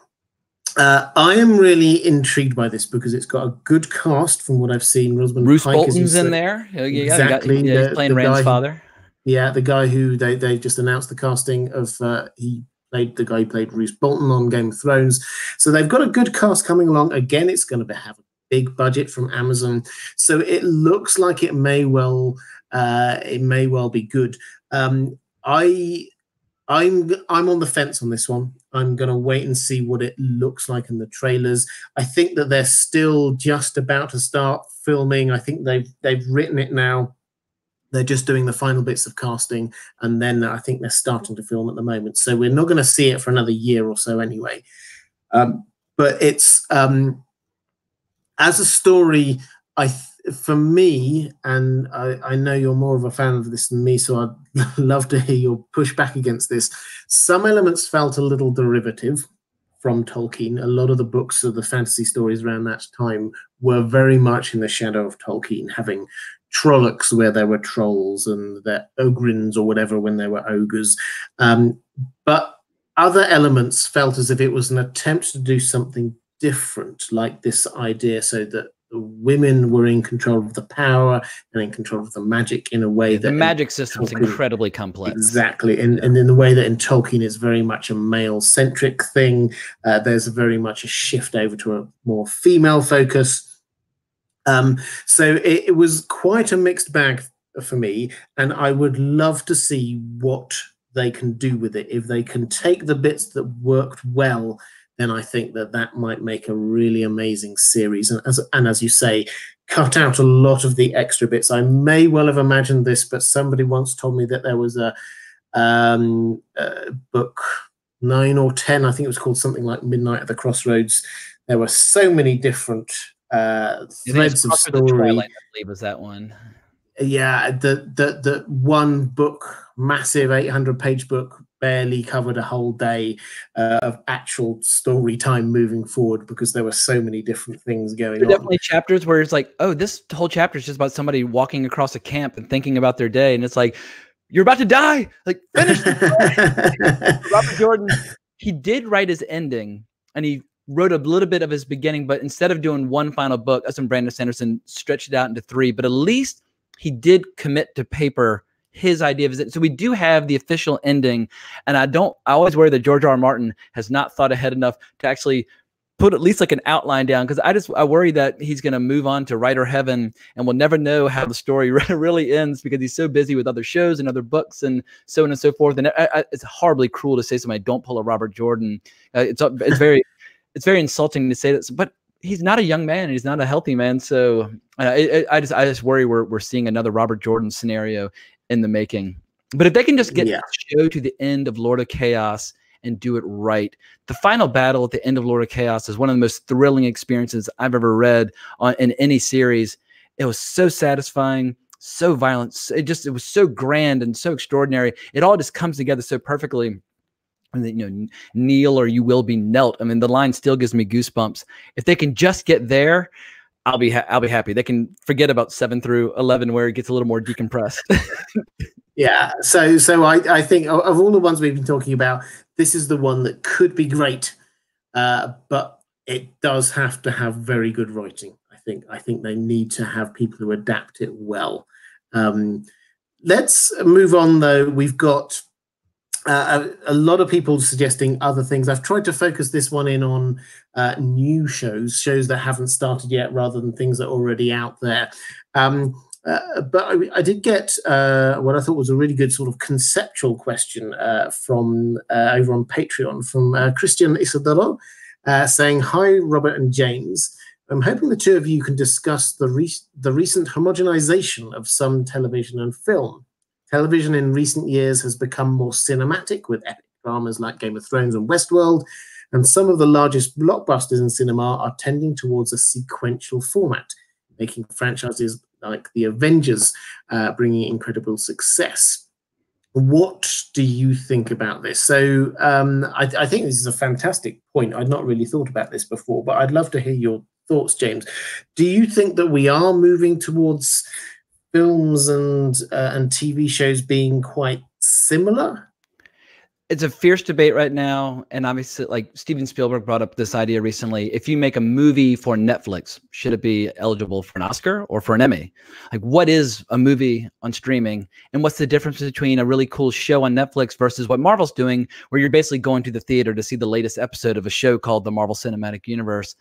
uh, I am really intrigued by this because it's got a good cast from what I've seen. Rosamund Roose Pike, Bolton's in there. Yeah, exactly. Got, yeah, he's playing the, Rand's father. Yeah, the guy who they they just announced the casting of uh, he played the guy who played Roose Bolton on Game of Thrones. So they've got a good cast coming along. Again, it's going to have a big budget from Amazon, so it looks like it may well uh, it may well be good. Um, I I'm I'm on the fence on this one. I'm going to wait and see what it looks like in the trailers. I think that they're still just about to start filming. I think they've they've written it now they're just doing the final bits of casting, and then I think they're starting to film at the moment. So we're not going to see it for another year or so anyway. Um, but it's um, as a story. I for me, and I, I, know you're more of a fan of this than me, so I'd love to hear your pushback against this. Some elements felt a little derivative from Tolkien. A lot of the books of the fantasy stories around that time were very much in the shadow of Tolkien, having Trollocs where there were trolls and the Ogrins or whatever when there were ogres. Um, but other elements felt as if it was an attempt to do something different, like this idea so that the women were in control of the power and in control of the magic in a way that the magic system is incredibly complex. Exactly, and, and in the way that in Tolkien is very much a male centric thing. Uh, there's very much a shift over to a more female focus. Um, so it, it, was quite a mixed bag for me, and I would love to see what they can do with it. If they can take the bits that worked well, then I think that that might make a really amazing series. And as and as you say, cut out a lot of the extra bits. I may well have imagined this, but somebody once told me that there was a um, uh, book nine or ten. I think it was called something like Midnight at the Crossroads. There were so many different uh, threads of story. Twilight, I believe was that one. Yeah, the the the one book, massive eight hundred page book, barely covered a whole day uh, of actual story time moving forward because there were so many different things going there on. Definitely chapters where it's like, oh, this whole chapter is just about somebody walking across a camp and thinking about their day, and it's like, you're about to die. Like finish. Robert Jordan, he did write his ending, and he wrote a little bit of his beginning, but instead of doing one final book, us and Brandon Sanderson stretched it out into three. But at least he did commit to paper his idea of it. So we do have the official ending, and I don't. I always worry that George R. R. Martin has not thought ahead enough to actually put at least like an outline down because I just I worry that he's going to move on to writer heaven and we'll never know how the story really ends because he's so busy with other shows and other books and so on and so forth. And I, I, it's horribly cruel to say somebody don't pull a Robert Jordan. Uh, it's it's very it's very insulting to say this, but he's not a young man. He's not a healthy man. So uh, I, I just I just worry we're we're seeing another Robert Jordan scenario in the making. But if they can just get yeah. the show to the end of Lord of Chaos and do it right. The final battle at the end of Lord of Chaos is one of the most thrilling experiences I've ever read on in any series. It was so satisfying, so violent. It just it was so grand and so extraordinary. It all just comes together so perfectly. You know, kneel or you will be knelt. I mean, the line still gives me goosebumps. If they can just get there, I'll be I'll be happy. They can forget about seven through eleven, where it gets a little more decompressed. yeah. So so I I think of all the ones we've been talking about, this is the one that could be great, uh, but it does have to have very good writing. I think. I think they need to have people who adapt it well. Um, let's move on, though. We've got uh, a, a, lot of people suggesting other things. I've tried to focus this one in on uh, new shows, shows that haven't started yet, rather than things that are already out there. Um, uh, but I, I, did get uh, what I thought was a really good sort of conceptual question uh, from over on Patreon from Christian Isidoro saying, Hi, Robert and James. I'm hoping the two of you can discuss the, re- the recent homogenization of some television and film. Television in recent years has become more cinematic with epic dramas like Game of Thrones and Westworld, and some of the largest blockbusters in cinema are tending towards a sequential format, making franchises like the Avengers, uh, bringing incredible success. What do you think about this? So um, I, I, think this is a fantastic point. I'd not really thought about this before, but I'd love to hear your thoughts, James. Do you think that we are moving towards films and uh, and TV shows being quite similar? it's a fierce debate right now and obviously like steven spielberg brought up this idea recently if you make a movie for netflix should it be eligible for an oscar or for an emmy like what is a movie on streaming and what's the difference between a really cool show on netflix versus what marvel's doing where you're basically going to the theater to see the latest episode of a show called the marvel cinematic universe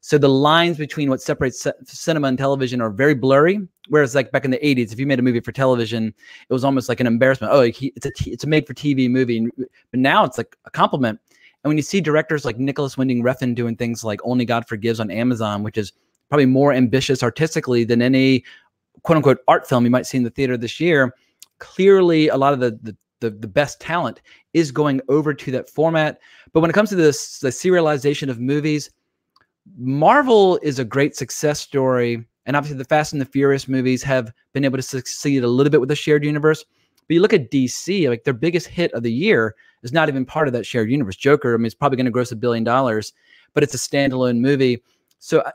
so the lines between what separates cinema and television are very blurry. Whereas like back in the 80s, if you made a movie for television, it was almost like an embarrassment. Oh, it's a t- it's a made for TV movie. But now it's like a compliment. And when you see directors like Nicolas Winding Refn doing things like Only God Forgives on Amazon, which is probably more ambitious artistically than any quote unquote art film you might see in the theater this year, clearly a lot of the, the the, the best talent is going over to that format. But when it comes to this the serialization of movies, Marvel is a great success story. And obviously, the Fast and the Furious movies have been able to succeed a little bit with the shared universe. But you look at DC, like their biggest hit of the year is not even part of that shared universe. Joker, I mean, it's probably going to gross a billion dollars, but it's a standalone movie. So uh,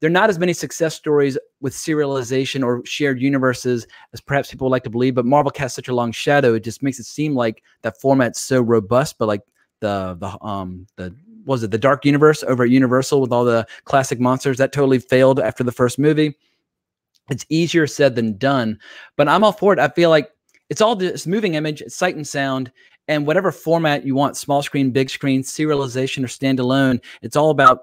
there are not as many success stories with serialization or shared universes as perhaps people would like to believe. But Marvel casts such a long shadow; it just makes it seem like that format's so robust. But like the the um the was it the Dark Universe over at Universal with all the classic monsters that totally failed after the first movie. It's easier said than done, but I'm all for it. I feel like it's all this moving image, it's sight and sound, and whatever format you want small screen, big screen, serialization, or standalone it's all about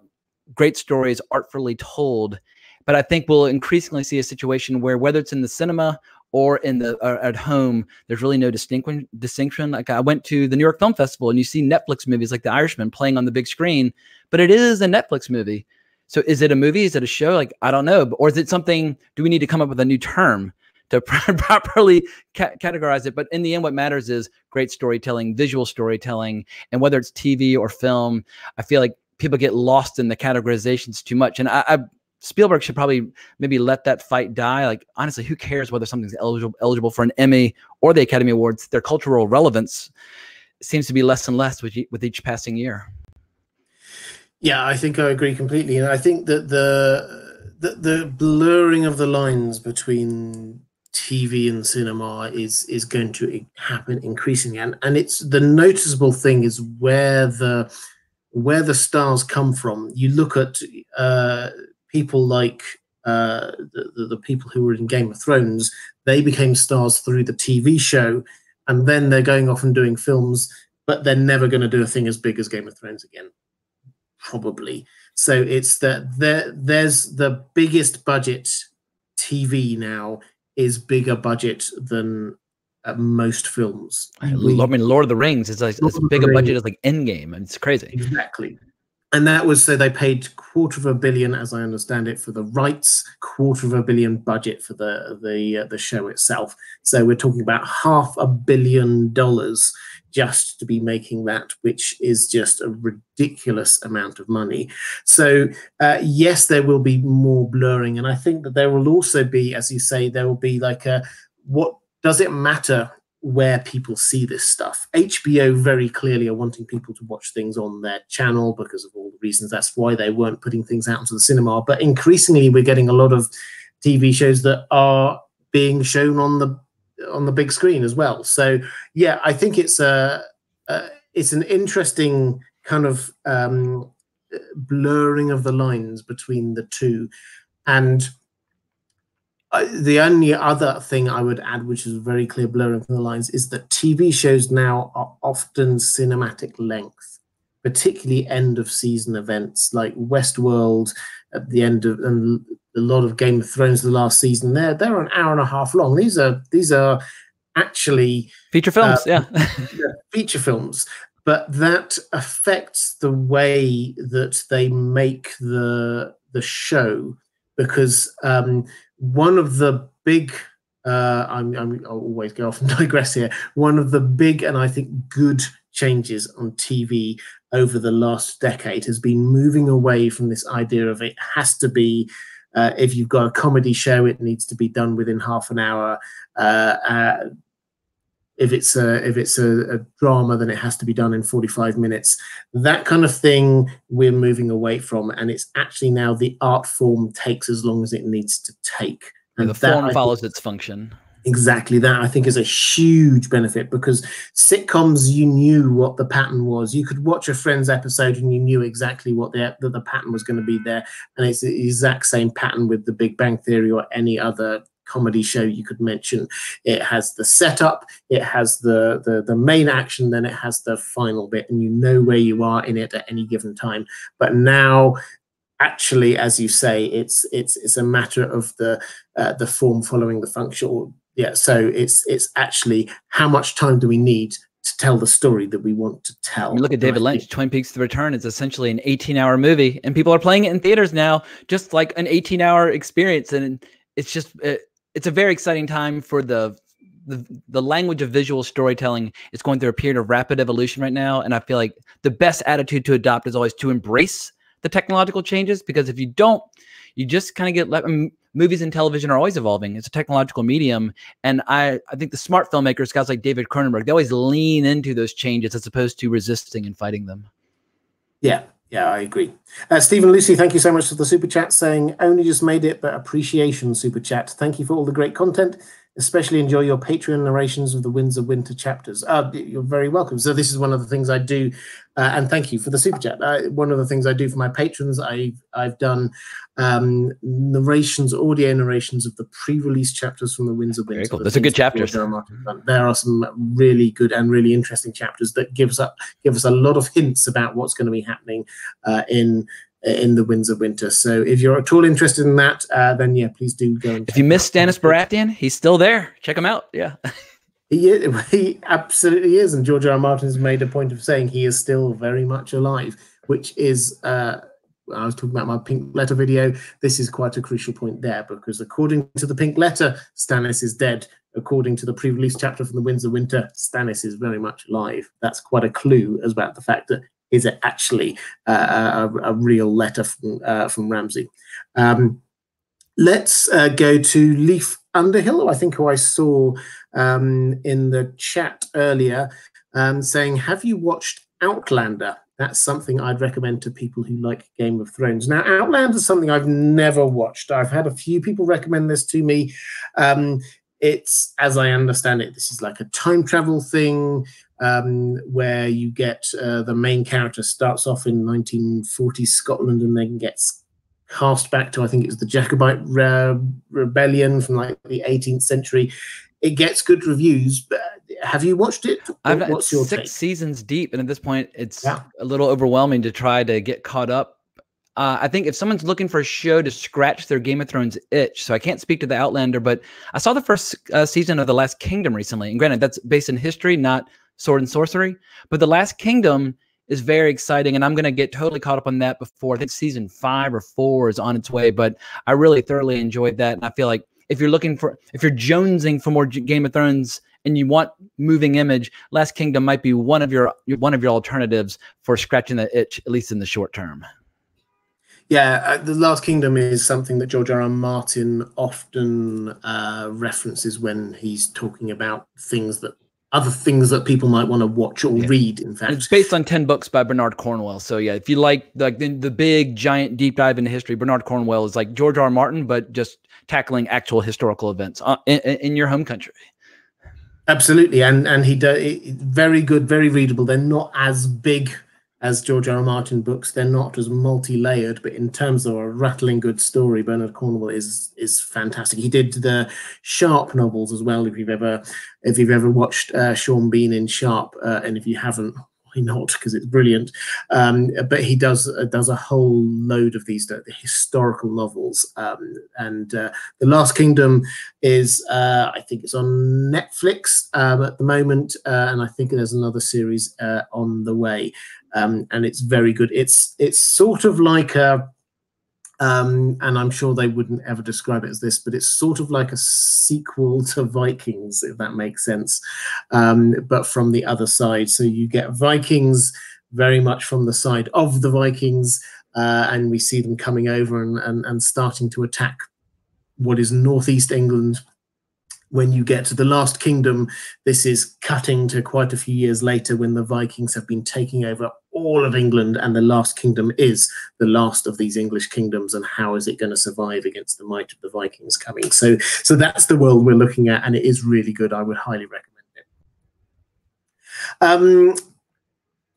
great stories artfully told. But I think we'll increasingly see a situation where whether it's in the cinema or in the or at home, there's really no distinction. Distinction. Like I went to the New York Film Festival, and you see Netflix movies like The Irishman playing on the big screen, but it is a Netflix movie. So is it a movie? Is it a show? Like I don't know, or is it something? Do we need to come up with a new term to properly ca categorize it? But in the end, what matters is great storytelling, visual storytelling, and whether it's TV or film. I feel like people get lost in the categorizations too much, and I, I Spielberg should probably maybe let that fight die. Like honestly, who cares whether something's eligible eligible for an Emmy or the Academy Awards? Their cultural relevance seems to be less and less with with each passing year. Yeah, I think I agree completely, and I think that the the, the blurring of the lines between TV and cinema is is going to happen increasingly, and and it's the noticeable thing is where the where the stars come from. You look at uh, people like uh, the, the, the people who were in Game of Thrones. They became stars through the TV show, and then they're going off and doing films, but they're never going to do a thing as big as Game of Thrones again, probably. So it's that there, there's the biggest budget TV now is bigger budget than uh, most films. I mean, Lord of the Rings is like as big a budget as like Endgame, and it's crazy. Exactly. And that was so they paid quarter of a billion, as I understand it, for the rights, quarter of a billion budget for the the uh, the show itself. So we're talking about half a billion dollars just to be making that, which is just a ridiculous amount of money. So uh, yes, there will be more blurring, and I think that there will also be, as you say, there will be like a what does it matter where people see this stuff? HBO very clearly are wanting people to watch things on their channel because of all the reasons. That's why they weren't putting things out into the cinema. But increasingly, we're getting a lot of TV shows that are being shown on the on the big screen as well. So yeah, I think it's a, a it's an interesting kind of um, blurring of the lines between the two, and the only other thing I would add, which is very clear blurring from the lines, is that TV shows now are often cinematic length, particularly end of season events like Westworld at the end of and a lot of Game of Thrones the last season. They're they're an hour and a half long. These are these are actually feature films, uh, yeah, feature films. But that affects the way that they make the the show because um, one of the big uh, I'm, I'm, I'll always go off and digress here. One of the big and I think good changes on TV over the last decade has been moving away from this idea of it has to be. Uh, if you've got a comedy show, it needs to be done within half an hour. Uh, uh if it's a if it's a, a, drama, then it has to be done in 45 minutes. That kind of thing we're moving away from, and it's actually now the art form takes as long as it needs to take. And the that, form follows its function. Exactly that I think is a huge benefit because sitcoms you knew what the pattern was. You could watch a Friends episode and you knew exactly what the the, the pattern was going to be there, and it's the exact same pattern with The Big Bang Theory or any other comedy show you could mention. It has the setup, it has the, the, the main action, then it has the final bit, and you know where you are in it at any given time. But now actually as you say it's it's it's a matter of the uh, the form following the function yeah so it's it's actually how much time do we need to tell the story that we want to tell. Look at David Lynch. Twin Peaks: The Return is essentially an 18-hour movie, and people are playing it in theaters now, just like an 18-hour experience. And it's just uh, it's a very exciting time for the, the the language of visual storytelling is going through a period of rapid evolution right now and i feel like the best attitude to adopt is always to embrace the technological changes because if you don't you just kind of get let movies and television are always evolving. It's a technological medium and i i think the smart filmmakers guys like david cronenberg they always lean into those changes as opposed to resisting and fighting them. Yeah yeah, I agree. Uh, Stephen Lucy, thank you so much for the super chat saying only just made it, but appreciation super chat. Thank you for all the great content. Especially enjoy your Patreon narrations of the Winds of Winter chapters. Uh, you're very welcome. So this is one of the things I do, uh, and thank you for the super chat. Uh, one of the things I do for my patrons, I've I've done um, narrations, audio narrations of the pre-release chapters from the Winds of Winter. Cool. Those are good chapter. There are some really good and really interesting chapters that gives up give us a lot of hints about what's going to be happening uh, in in the Winds of Winter. So if you're at all interested in that, uh, then yeah, please do go. if you miss Stannis Baratheon, he's still there. Check him out. Yeah. he, he absolutely is. And George R. R. Martin has made a point of saying he is still very much alive, which is, uh, I was talking about my pink letter video. This is quite a crucial point there because according to the pink letter, Stannis is dead. According to the pre-release chapter from the Winds of Winter, Stannis is very much alive. That's quite a clue as about the fact that is it actually uh, a, a, real letter from, uh, from Ramsay? Um, let's uh, go to Leaf Underhill, I think who I saw um, in the chat earlier, um, saying, have you watched Outlander? That's something I'd recommend to people who like Game of Thrones. Now, Outlander is something I've never watched. I've had a few people recommend this to me. Um, it's as I understand it, this is like a time travel thing um, where you get uh, the main character starts off in 1940s Scotland and then gets cast back to I think it was the Jacobite Re- rebellion from like the 18th century. It gets good reviews, but have you watched it? I've What's your six take? seasons deep, and at this point, it's yeah. a little overwhelming to try to get caught up. Uh, I think if someone's looking for a show to scratch their Game of Thrones itch, so I can't speak to the Outlander, but I saw the first uh, season of The Last Kingdom recently, and granted, that's based in history, not sword and sorcery. But The Last Kingdom is very exciting, and I'm going to get totally caught up on that before I think season five or four is on its way. But I really thoroughly enjoyed that, and I feel like if you're looking for, if you're jonesing for more Game of Thrones and you want moving image, Last Kingdom might be one of your one of your alternatives for scratching the itch, at least in the short term. Yeah, uh, the Last Kingdom is something that George R. R. Martin often uh, references when he's talking about things that other things that people might want to watch or yeah. read. In fact, it's based on ten books by Bernard Cornwell. So yeah, if you like like the, the big giant deep dive into history, Bernard Cornwell is like George R. R. Martin, but just tackling actual historical events uh, in, in your home country. Absolutely, and and he does very good, very readable. They're not as big as George R. R. Martin books. They're not as multi-layered, but in terms of a rattling good story, Bernard Cornwell is is fantastic. He did the Sharpe novels as well. If you've ever if you've ever watched uh, Sean Bean in Sharpe, uh, and if you haven't, why not? Because it's brilliant. Um, but he does uh, does a whole load of these the historical novels. Um, and uh, the Last Kingdom is uh, I think it's on Netflix um, at the moment, uh, and I think there's another series uh, on the way. Um, and it's very good. It's it's sort of like a um, and I'm sure they wouldn't ever describe it as this, but it's sort of like a sequel to Vikings, if that makes sense, um, but from the other side. So you get Vikings very much from the side of the Vikings, uh, and we see them coming over and, and, and starting to attack what is northeast England when you get to the last kingdom this is cutting to quite a few years later when the vikings have been taking over all of england and the last kingdom is the last of these english kingdoms and how is it going to survive against the might of the vikings coming? So so that's the world we're looking at and it is really good. I would highly recommend it. Um,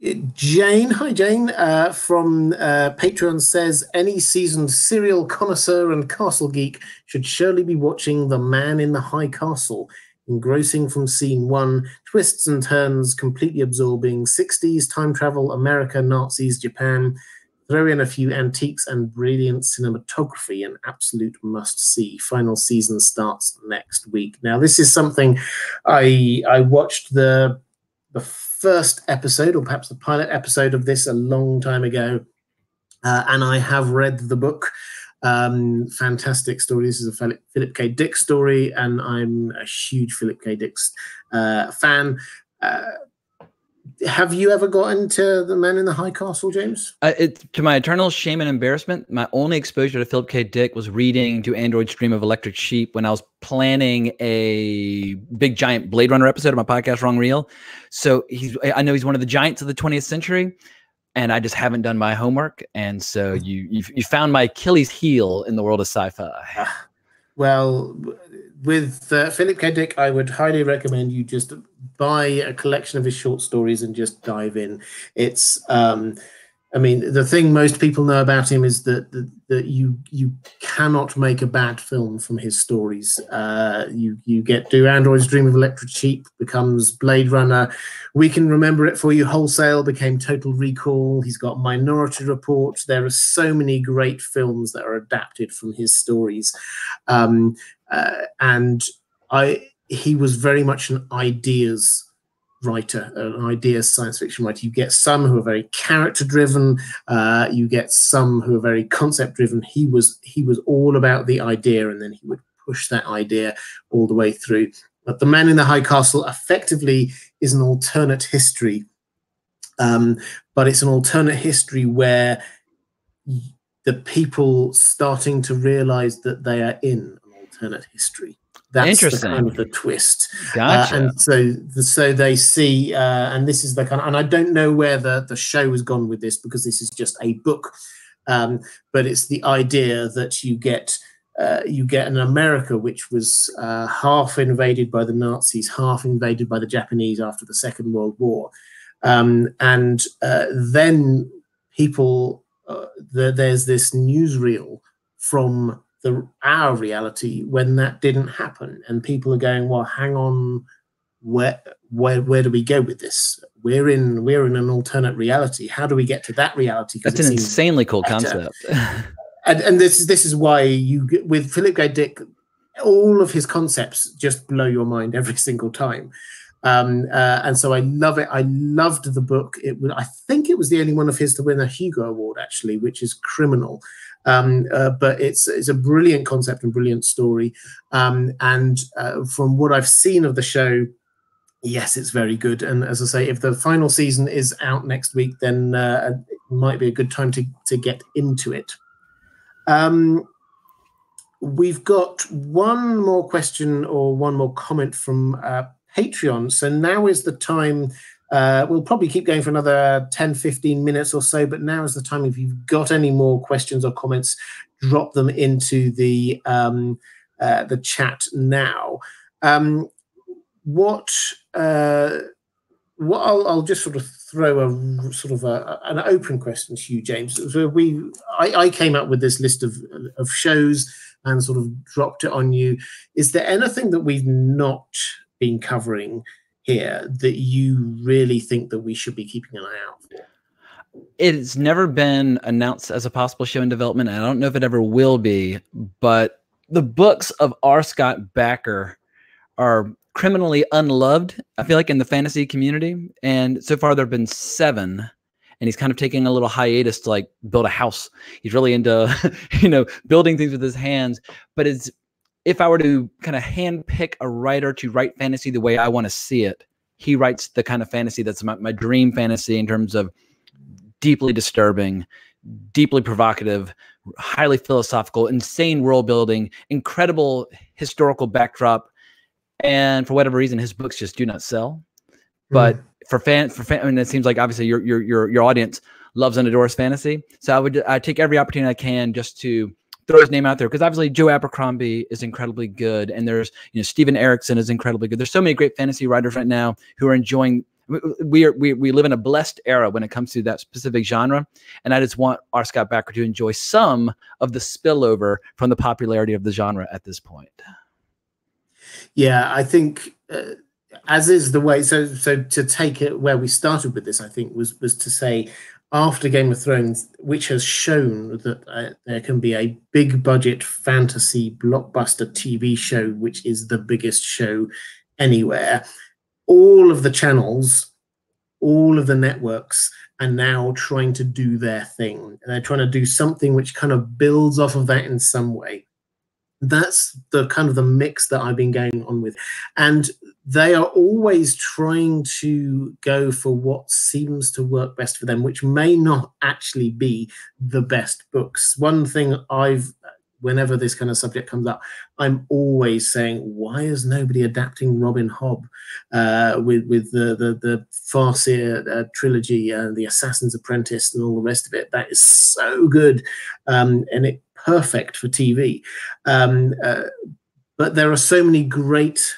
Jane, hi Jane, uh, from uh, Patreon says any seasoned serial connoisseur and castle geek should surely be watching The Man in the High Castle. Engrossing from scene one, twists and turns, completely absorbing, 60s, time travel, America, Nazis, Japan. Throw in a few antiques and brilliant cinematography, an absolute must see. Final season starts next week. Now, this is something I I watched the the first episode, or perhaps the pilot episode of this a long time ago, uh, and I have read the book. Um, fantastic story. This is a Philip K. Dick story, and I'm a huge Philip K. Dick uh, fan. Uh, have you ever gotten to the Man in the High Castle, James? Uh, it, to my eternal shame and embarrassment, my only exposure to Philip K. Dick was reading "Do Androids Dream of Electric Sheep" when I was planning a big giant Blade Runner episode of my podcast, Wrong Reel. So he's, I know he's one of the giants of the 20th century, and I just haven't done my homework. And so you, you, you found my Achilles heel in the world of sci-fi. Ah, well, with uh, Philip K. Dick, I would highly recommend you just buy a collection of his short stories and just dive in. It's, um, I mean, the thing most people know about him is that that, that you you cannot make a bad film from his stories. Uh, you you get Do Androids Dream of Electric Sheep becomes Blade Runner. We can remember it for you. Wholesale became Total Recall. He's got Minority Report. There are so many great films that are adapted from his stories. Um, uh, and I he was very much an ideas writer, an ideas science fiction writer. You get some who are very character driven. Uh, you get some who are very concept driven. He was he was all about the idea, and then he would push that idea all the way through. But the Man in the High Castle effectively is an alternate history, um, but it's an alternate history where the people starting to realize that they are in an alternate history. That's Interesting. the kind of the twist. Gotcha. Uh, and so, the, so they see, uh, and this is the kind of, and I don't know where the, the show has gone with this because this is just a book, um, but it's the idea that you get uh, you get an America which was uh, half invaded by the Nazis, half invaded by the Japanese after the Second World War. Um, and uh, then people, uh, the, there's this newsreel from the, our reality when that didn't happen. And people are going, well, hang on, where, where, where do we go with this? We're in, we're in an alternate reality. How do we get to that reality? That's an insanely cool better. concept. and, and this is this is why you with Philip K. Dick, all of his concepts just blow your mind every single time. Um, uh, and so I love it. I loved the book. It I think it was the only one of his to win a Hugo Award, actually, which is criminal. Um, uh, but it's it's a brilliant concept and brilliant story. Um, and uh, from what I've seen of the show, yes, it's very good. And as I say, if the final season is out next week, then uh, it might be a good time to to get into it. Um, we've got one more question or one more comment from uh, Patreon. So now is the time. Uh, we'll probably keep going for another 10, 15 minutes or so, but now is the time. If you've got any more questions or comments, drop them into the um, uh, the chat now. Um, what uh, what I'll, I'll, just sort of throw a sort of a, an open question to you, James. So we, I, I, came up with this list of of shows and sort of dropped it on you. Is there anything that we've not been covering here that you really think that we should be keeping an eye out for? It's never been announced as a possible show in development. and I don't know if it ever will be, but the books of R. Scott Bakker are criminally unloved, I feel like, in the fantasy community. And so far, there have been seven. And he's kind of taking a little hiatus to like build a house. He's really into, you know, building things with his hands. But it's if I were to kind of handpick a writer to write fantasy the way I want to see it, he writes the kind of fantasy that's my, my dream fantasy in terms of deeply disturbing, deeply provocative, highly philosophical, insane world building, incredible historical backdrop, and for whatever reason, his books just do not sell. But mm. for fan, for fan, I mean, it seems like obviously your your your your audience loves and adores fantasy. So I would I take every opportunity I can just to throw his name out there because obviously Joe Abercrombie is incredibly good, and there's you know Steven Erikson is incredibly good. There's so many great fantasy writers right now who are enjoying. We are we, we live in a blessed era when it comes to that specific genre, and I just want R. Scott Bakker to enjoy some of the spillover from the popularity of the genre at this point. Yeah, I think uh, as is the way. So, so to take it where we started with this, I think was was to say after Game of Thrones, which has shown that uh, there can be a big budget fantasy blockbuster TV show, which is the biggest show anywhere. All of the channels, all of the networks are now trying to do their thing. They're trying to do something which kind of builds off of that in some way that's the kind of the mix that I've been going on with. And they are always trying to go for what seems to work best for them, which may not actually be the best books. One thing I've whenever this kind of subject comes up, I'm always saying, why is nobody adapting Robin Hobb uh, with with the the, the Farseer uh, trilogy and uh, the Assassin's Apprentice and all the rest of it? That is so good, um, and it perfect for TV. Um, uh, but there are so many great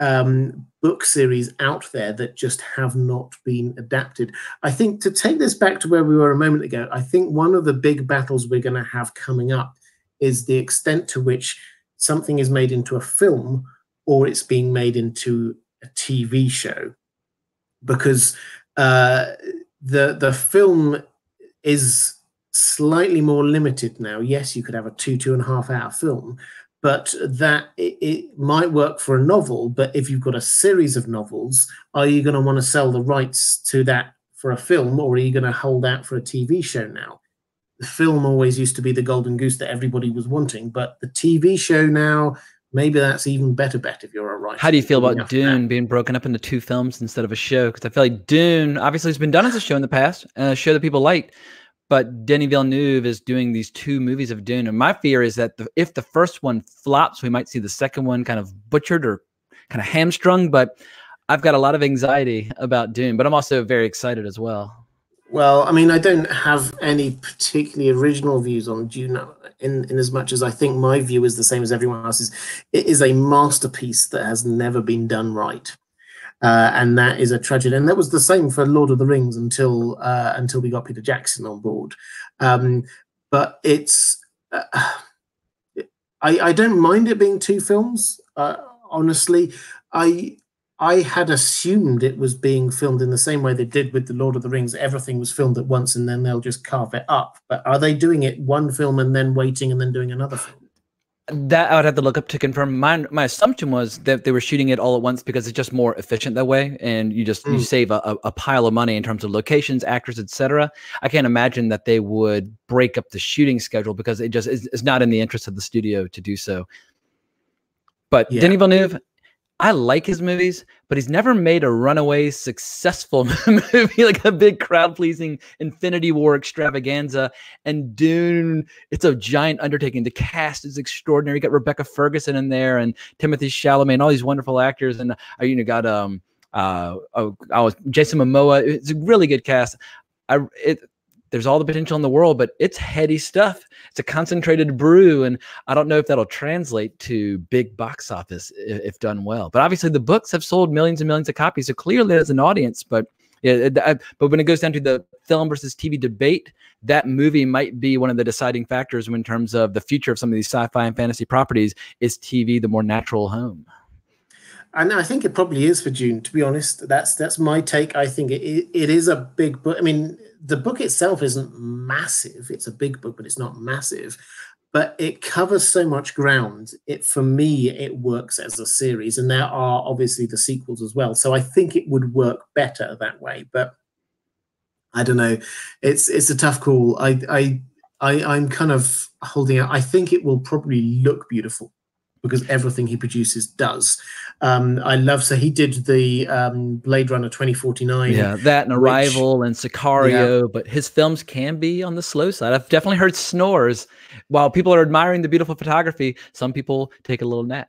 um, book series out there that just have not been adapted. I think to take this back to where we were a moment ago, I think one of the big battles we're going to have coming up is the extent to which something is made into a film or it's being made into a TV show. Because uh, the the film is slightly more limited now. Yes, you could have a two, two and a half hour film, but that it, it, might work for a novel. But if you've got a series of novels, are you going to want to sell the rights to that for a film or are you going to hold out for a TV show now? The film always used to be the golden goose that everybody was wanting, but the TV show now, maybe that's even better bet if you're a writer. How do you feel about Dune being broken up into two films instead of a show? Because I feel like Dune obviously has been done as a show in the past, a show that people liked but Denis Villeneuve is doing these two movies of Dune, and my fear is that the, if the first one flops, we might see the second one kind of butchered or kind of hamstrung. But I've got a lot of anxiety about Dune, but I'm also very excited as well. Well, I mean, I don't have any particularly original views on Dune in, in as much as I think my view is the same as everyone else's. It is a masterpiece that has never been done right. Uh, and that is a tragedy. And that was the same for Lord of the Rings until uh, until we got Peter Jackson on board. Um, but it's uh, I, I don't mind it being two films. Uh, honestly, I I had assumed it was being filmed in the same way they did with the Lord of the Rings. Everything was filmed at once, and then they'll just carve it up. But are they doing it one film and then waiting and then doing another film? That I would have to look up to confirm. My my assumption was that they were shooting it all at once because it's just more efficient that way, and you just mm. you save a, a pile of money in terms of locations, actors, etc. I can't imagine that they would break up the shooting schedule because it just is, is not in the interest of the studio to do so. But yeah. Denis Villeneuve, I like his movies, but he's never made a runaway successful movie like a big crowd pleasing Infinity War extravaganza. And Dune, it's a giant undertaking. The cast is extraordinary. You got Rebecca Ferguson in there and Timothée Chalamet and all these wonderful actors. And uh, you know, got um uh oh, was Jason Momoa. It's a really good cast. I it there's all the potential in the world, but it's heady stuff. It's a concentrated brew, and I don't know if that'll translate to big box office if, if done well. But obviously, the books have sold millions and millions of copies, so clearly there's an audience. But yeah, but when it goes down to the film versus TV debate, that movie might be one of the deciding factors in terms of the future of some of these sci-fi and fantasy properties. Is TV the more natural home? And I think it probably is for Dune. To be honest, that's that's my take. I think it, it is a big book. I mean, the book itself isn't massive. It's a big book, but it's not massive. But it covers so much ground. It for me, it works as a series, and there are obviously the sequels as well. So I think it would work better that way. But I don't know. It's it's a tough call. I I, I I'm kind of holding out. I think it will probably look beautiful because everything he produces does. Um, I love so he did the um, Blade Runner 2049. Yeah, that and Arrival which, and Sicario, yeah. but his films can be on the slow side. I've definitely heard snores. While people are admiring the beautiful photography, some people take a little nap.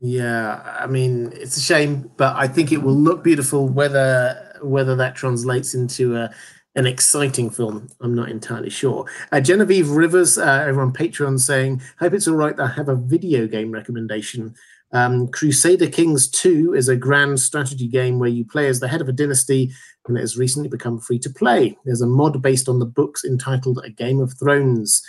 Yeah, I mean it's a shame, but I think it will look beautiful. Whether whether that translates into a an exciting film. I'm not entirely sure. Uh, Genevieve Rivers uh, over on Patreon saying, Hope it's all right that I have a video game recommendation. Um, Crusader Kings 2 is a grand strategy game where you play as the head of a dynasty and it has recently become free to play. There's a mod based on the books entitled A Game of Thrones.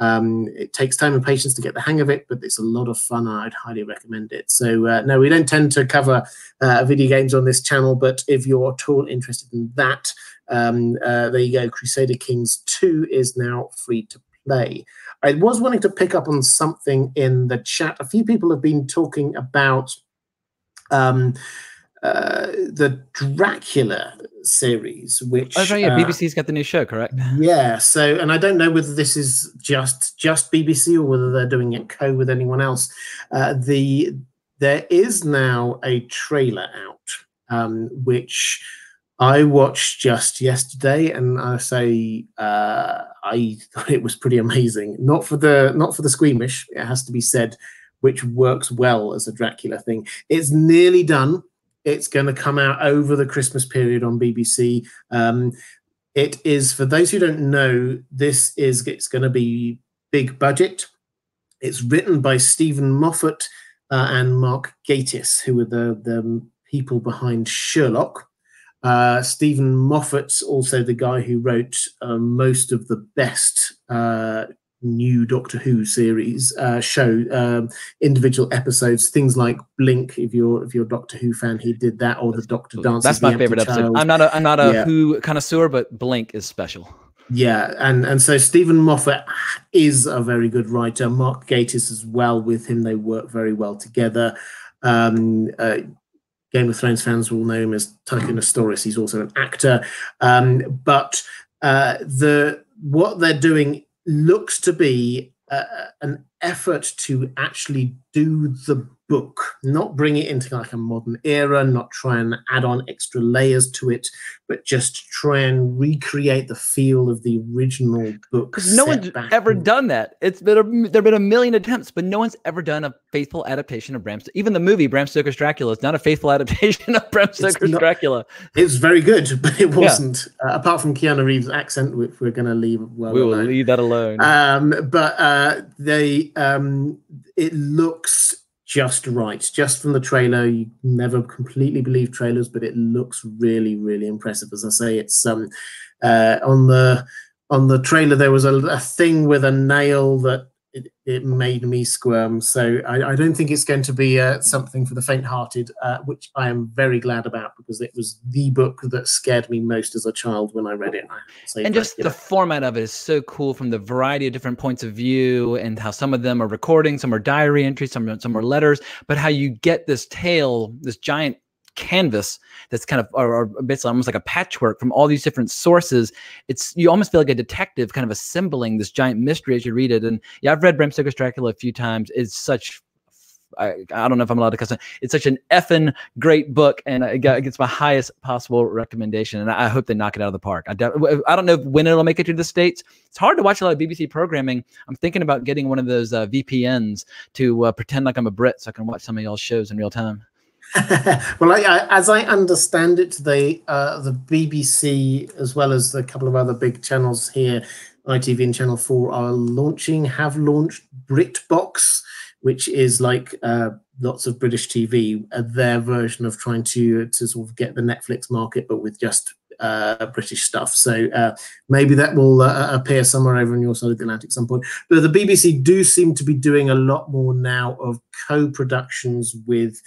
Um, it takes time and patience to get the hang of it, but it's a lot of fun. I'd highly recommend it. So, uh, no, we don't tend to cover uh, video games on this channel, but if you're at all interested in that, um, uh, there you go. Crusader Kings 2 is now free to play. I was wanting to pick up on something in the chat. A few people have been talking about um, uh, the Dracula series, which oh yeah, uh, BBC's got the new show, correct? Yeah. So, and I don't know whether this is just just BBC or whether they're doing it co with anyone else. Uh, the there is now a trailer out, um, which I watched just yesterday, and I say uh, I thought it was pretty amazing. Not for the not for the squeamish, it has to be said, which works well as a Dracula thing. It's nearly done. It's going to come out over the Christmas period on BBC. Um, it is for those who don't know. This is it's going to be big budget. It's written by Steven Moffat uh, and Mark Gatiss, who are the the people behind Sherlock. Uh, Steven Moffat's also the guy who wrote uh, most of the best uh, new Doctor Who series uh, show um, individual episodes. Things like Blink, if you're if you're a Doctor Who fan, he did that, or the Doctor Dance. That's my favorite episode. I'm not a I'm not a yeah. Who connoisseur, but Blink is special. Yeah, and and so Steven Moffat is a very good writer. Mark Gatiss as well. With him, they work very well together. Um, uh, Game of Thrones fans will know him as Tycho Nestoris. He's also an actor. Um, but uh, the what they're doing looks to be uh, an effort to actually do the book, not bring it into like a modern era, not try and add on extra layers to it, but just try and recreate the feel of the original book. Because no one's ever done that. It's been a, there've been a million attempts, but no one's ever done a faithful adaptation of Bram. Even the movie Bram Stoker's Dracula is not a faithful adaptation of Bram Stoker's not, Dracula. It's very good, but it wasn't. Yeah. Uh, apart from Keanu Reeves' accent, which we're going to leave. Well we will alone. leave that alone. Um, but uh, they, um, it looks just right. Just from the trailer, you never completely believe trailers, but it looks really, really impressive. As I say, it's um uh, on the on the trailer there was a, a thing with a nail that it, it made me squirm. So I, I don't think it's going to be uh, something for the faint-hearted, uh, which I am very glad about because it was the book that scared me most as a child when I read it. I and just the know. format of it is so cool from the variety of different points of view and how some of them are recording, some are diary entries, some some are letters, but how you get this tale, this giant canvas that's kind of or, or, basically almost like a patchwork from all these different sources it's you almost feel like a detective kind of assembling this giant mystery as you read it and yeah i've read bram stoker's dracula a few times it's such I, I don't know if I'm allowed to cuss. It's such an effing great book, and it gets my highest possible recommendation. And I hope they knock it out of the park. I, I don't know when it'll make it to the states. It's hard to watch a lot of BBC programming. I'm thinking about getting one of those uh, VPNs to uh, pretend like I'm a Brit, so I can watch some of y'all's shows in real time. well, I, I, as I understand it, the uh, the BBC as well as a couple of other big channels here, ITV and Channel Four, are launching have launched BritBox, which is like uh, lots of British TV, uh, their version of trying to to sort of get the Netflix market, but with just uh, British stuff. So uh, maybe that will uh, appear somewhere over on your side of the Atlantic at some point. But the BBC do seem to be doing a lot more now of co-productions with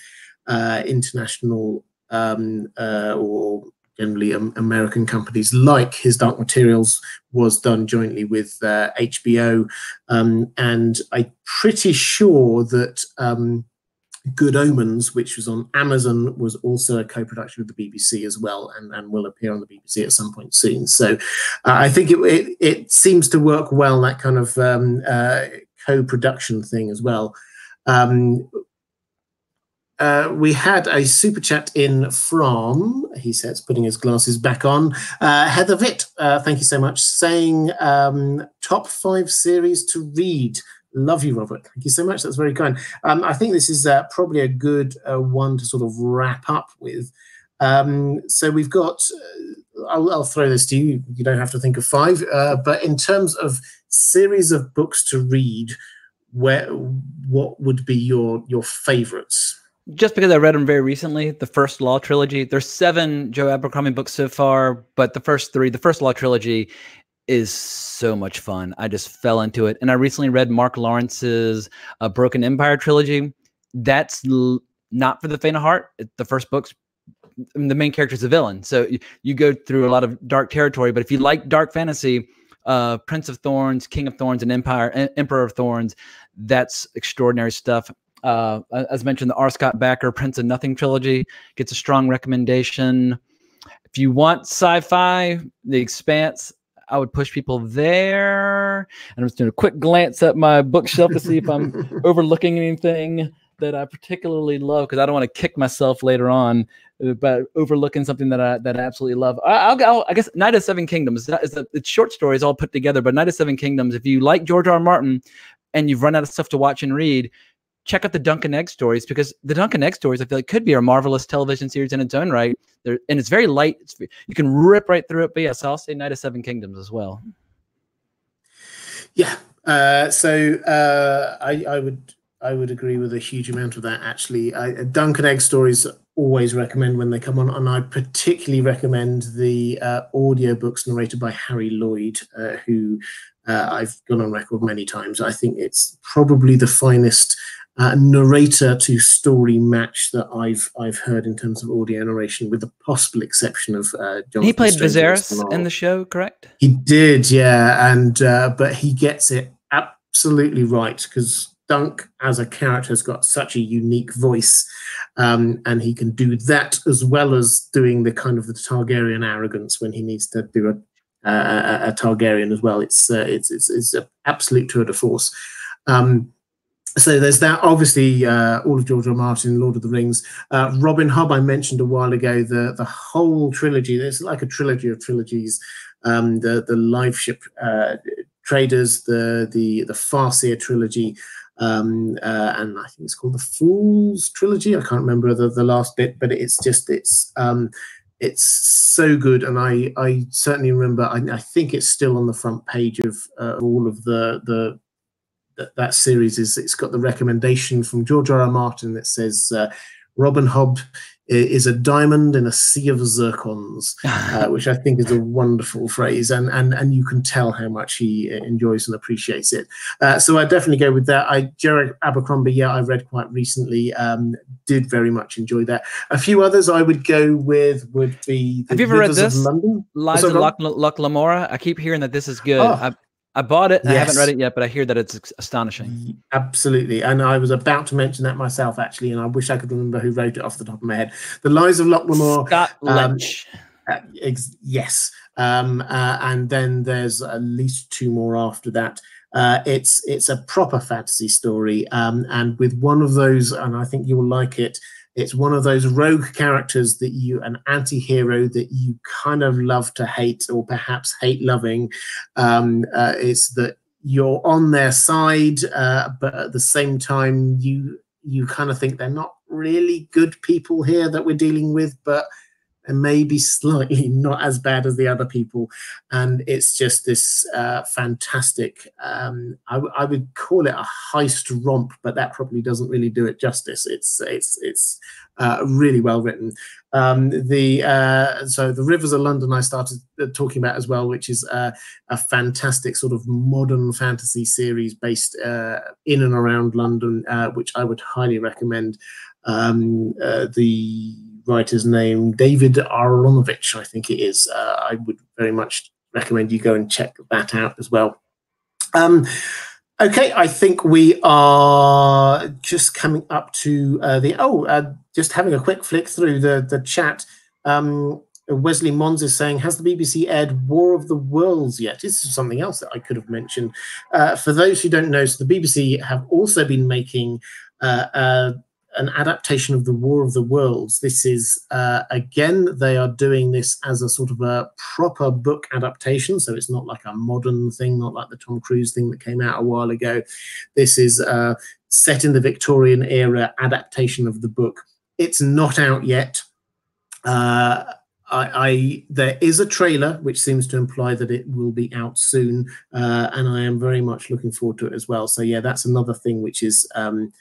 uh, international um, uh, or generally um, American companies like His Dark Materials was done jointly with uh, HBO. Um, and I'm pretty sure that um, Good Omens, which was on Amazon, was also a co-production with the BBC as well, and, and will appear on the BBC at some point soon. So uh, I think it, it, it seems to work well that kind of um, uh, co-production thing as well. Uh, we had a super chat in from, he says, putting his glasses back on, uh, Heather Vitt, uh, thank you so much, saying um, top five series to read. Love you, Robert. Thank you so much. That's very kind. Um, I think this is uh, probably a good uh, one to sort of wrap up with. Um, so we've got, uh, I'll, I'll, throw this to you. You don't have to think of five. but in terms of series of books to read, where what would be your your favorites? Just because I read them very recently, the first Law trilogy. There's seven Joe Abercrombie books so far, but the first three, the first Law trilogy, is so much fun. I just fell into it, and I recently read Mark Lawrence's uh, Broken Empire trilogy. That's l- not for the faint of heart. The first book's the main character is a villain, so you, you go through a lot of dark territory. But if you like dark fantasy, uh, Prince of Thorns, King of Thorns, and Empire Emperor of Thorns, that's extraordinary stuff. Uh, as mentioned, the R. Scott Bakker Prince of Nothing trilogy gets a strong recommendation. If you want sci-fi, The Expanse, I would push people there. And I'm just doing a quick glance at my bookshelf to see if I'm overlooking anything that I particularly love because I don't want to kick myself later on uh, but overlooking something that I that I absolutely love. I, will I guess Knight of Seven Kingdoms is a, it's short stories all put together, but Knight of Seven Kingdoms. If you like George R. R. Martin and you've run out of stuff to watch and read, check out the Dunk and Egg stories because the Dunk and Egg stories I feel like could be a marvelous television series in its own right. And it's very light. It's, you can rip right through it. But yes, I'll say Knight of Seven Kingdoms as well. Yeah. Uh, so uh, I, I would I would agree with a huge amount of that. Actually, I, Dunk Egg stories always recommend when they come on, and I particularly recommend the uh, audio books narrated by Harry Lloyd, uh, who uh, I've gone on record many times. I think it's probably the finest uh, narrator to story match that I've I've heard in terms of audio narration, with the possible exception of uh, John. He played Viserys in the show, correct? He did, yeah, and uh, but he gets it absolutely right because Dunk as a character has got such a unique voice, um, and he can do that as well as doing the kind of the Targaryen arrogance when he needs to do a, a, a Targaryen as well. It's uh, it's it's, it's an absolute tour de force. Um, so there's that. Obviously, uh, all of George R. Martin, Lord of the Rings, uh, Robin Hobb. I mentioned a while ago the the whole trilogy. There's like a trilogy of trilogies. Um, the the live ship uh, traders, the the the Farseer trilogy, um, uh, and I think it's called the Fools trilogy. I can't remember the, the last bit, but it's just it's um, it's so good, and I I certainly remember. I, I think it's still on the front page of uh, all of the the that, that series. Is it's got the recommendation from George R. R. Martin that says uh, Robin Hobb is a diamond in a sea of zircons, uh, which I think is a wonderful phrase, and and and you can tell how much he enjoys and appreciates it. Uh, so I definitely go with that. I Jared Abercrombie, yeah, I read quite recently, um, did very much enjoy that. A few others I would go with would be. Have you ever read this? London? Lies of Locke Lamora. I keep hearing that this is good. Oh. I bought it. Yes. I haven't read it yet, but I hear that it's astonishing. Absolutely. And I was about to mention that myself, actually, and I wish I could remember who wrote it off the top of my head. The Lies of Locke Lamora. Scott Lynch. Um, uh, ex- yes. Um, uh, and then there's at least two more after that. Uh, it's it's a proper fantasy story, um, and with one of those, and I think you'll like it. It's one of those rogue characters that you, an anti hero that you kind of love to hate or perhaps hate loving. Um, uh, it's that you're on their side, uh, but at the same time, you you kind of think they're not really good people here that we're dealing with, but and maybe slightly not as bad as the other people. And it's just this uh, fantastic, um, I, I, would call it a heist romp, but that probably doesn't really do it justice. It's, it's, it's uh, really well written. Um, the uh, so the Rivers of London I started uh, talking about as well, which is uh, a fantastic sort of modern fantasy series based uh, in and around London, which I would highly recommend. Um, the writer's name, David Aaronovitch, I think it is. Uh, I would very much recommend you go and check that out as well. Um, okay, I think we are just coming up to uh, the oh, uh, just having a quick flick through the the chat. Um, Wesley Mons is saying, has the BBC aired War of the Worlds yet? This is something else that I could have mentioned. Uh, for those who don't know, so the BBC have also been making uh, uh, an adaptation of the War of the Worlds. This is uh, again they are doing this as a sort of a proper book adaptation, so it's not like a modern thing, not like the Tom Cruise thing that came out a while ago. This is uh, set in the Victorian era adaptation of the book. It's not out yet. Uh, I, I, there is a trailer which seems to imply that it will be out soon, uh, and I am very much looking forward to it as well. So yeah, that's another thing which is um,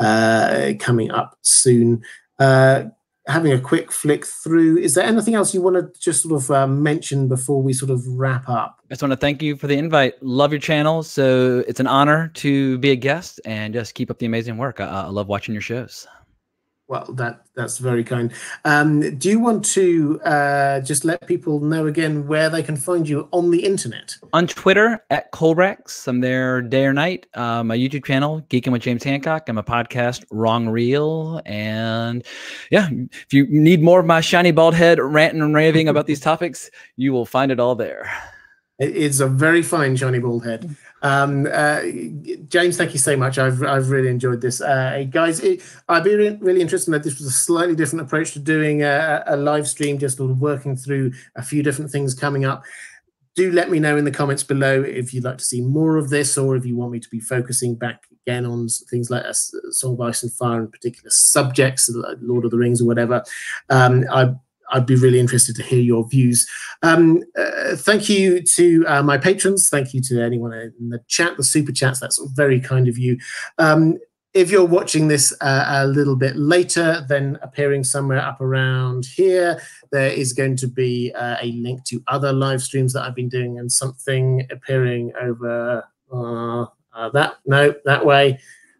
uh, coming up soon. Uh, having a quick flick through, is there anything else you want to just sort of uh, mention before we sort of wrap up? I just want to thank you for the invite. Love your channel. So it's an honor to be a guest and just keep up the amazing work. I, I love watching your shows. Well, that that's very kind. Um, do you want to uh, just let people know again where they can find you on the internet? On Twitter at Colrex. I'm there day or night. Uh, my YouTube channel, Geeking with James Hancock. I'm a podcast, Wrong Reel. And yeah, if you need more of my shiny bald head ranting and raving about these topics, you will find it all there. It's a very fine shiny bald head. Um, uh, James, thank you so much. I've I've really enjoyed this, uh, guys. It, I'd be really interested in that this was a slightly different approach to doing a, a live stream, just sort of working through a few different things coming up. Do let me know in the comments below if you'd like to see more of this, or if you want me to be focusing back again on things like a Song of Ice and Fire and particular subjects, like Lord of the Rings or whatever. Um, I I'd be really interested to hear your views. Um, uh, thank you to uh, my patrons. Thank you to anyone in the chat, the super chats. That's very kind of you. Um, if you're watching this uh, a little bit later, then appearing somewhere up around here, there is going to be uh, a link to other live streams that I've been doing and something appearing over uh, uh, that, no, that way.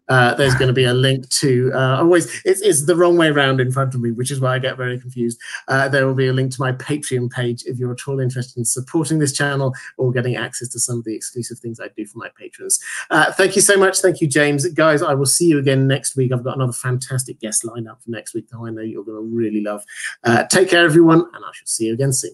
Uh, there's going to be a link to uh, always it's, it's the wrong way around in front of me which is why i get very confused. Uh, there will be a link to my patreon page if you're at all interested in supporting this channel or getting access to some of the exclusive things i do for my patrons. Uh, thank you so much. Thank you james. Guys i will see you again next week. I've got another fantastic guest lined up for next week that i know you're going to really love. Uh, take care everyone and i shall see you again soon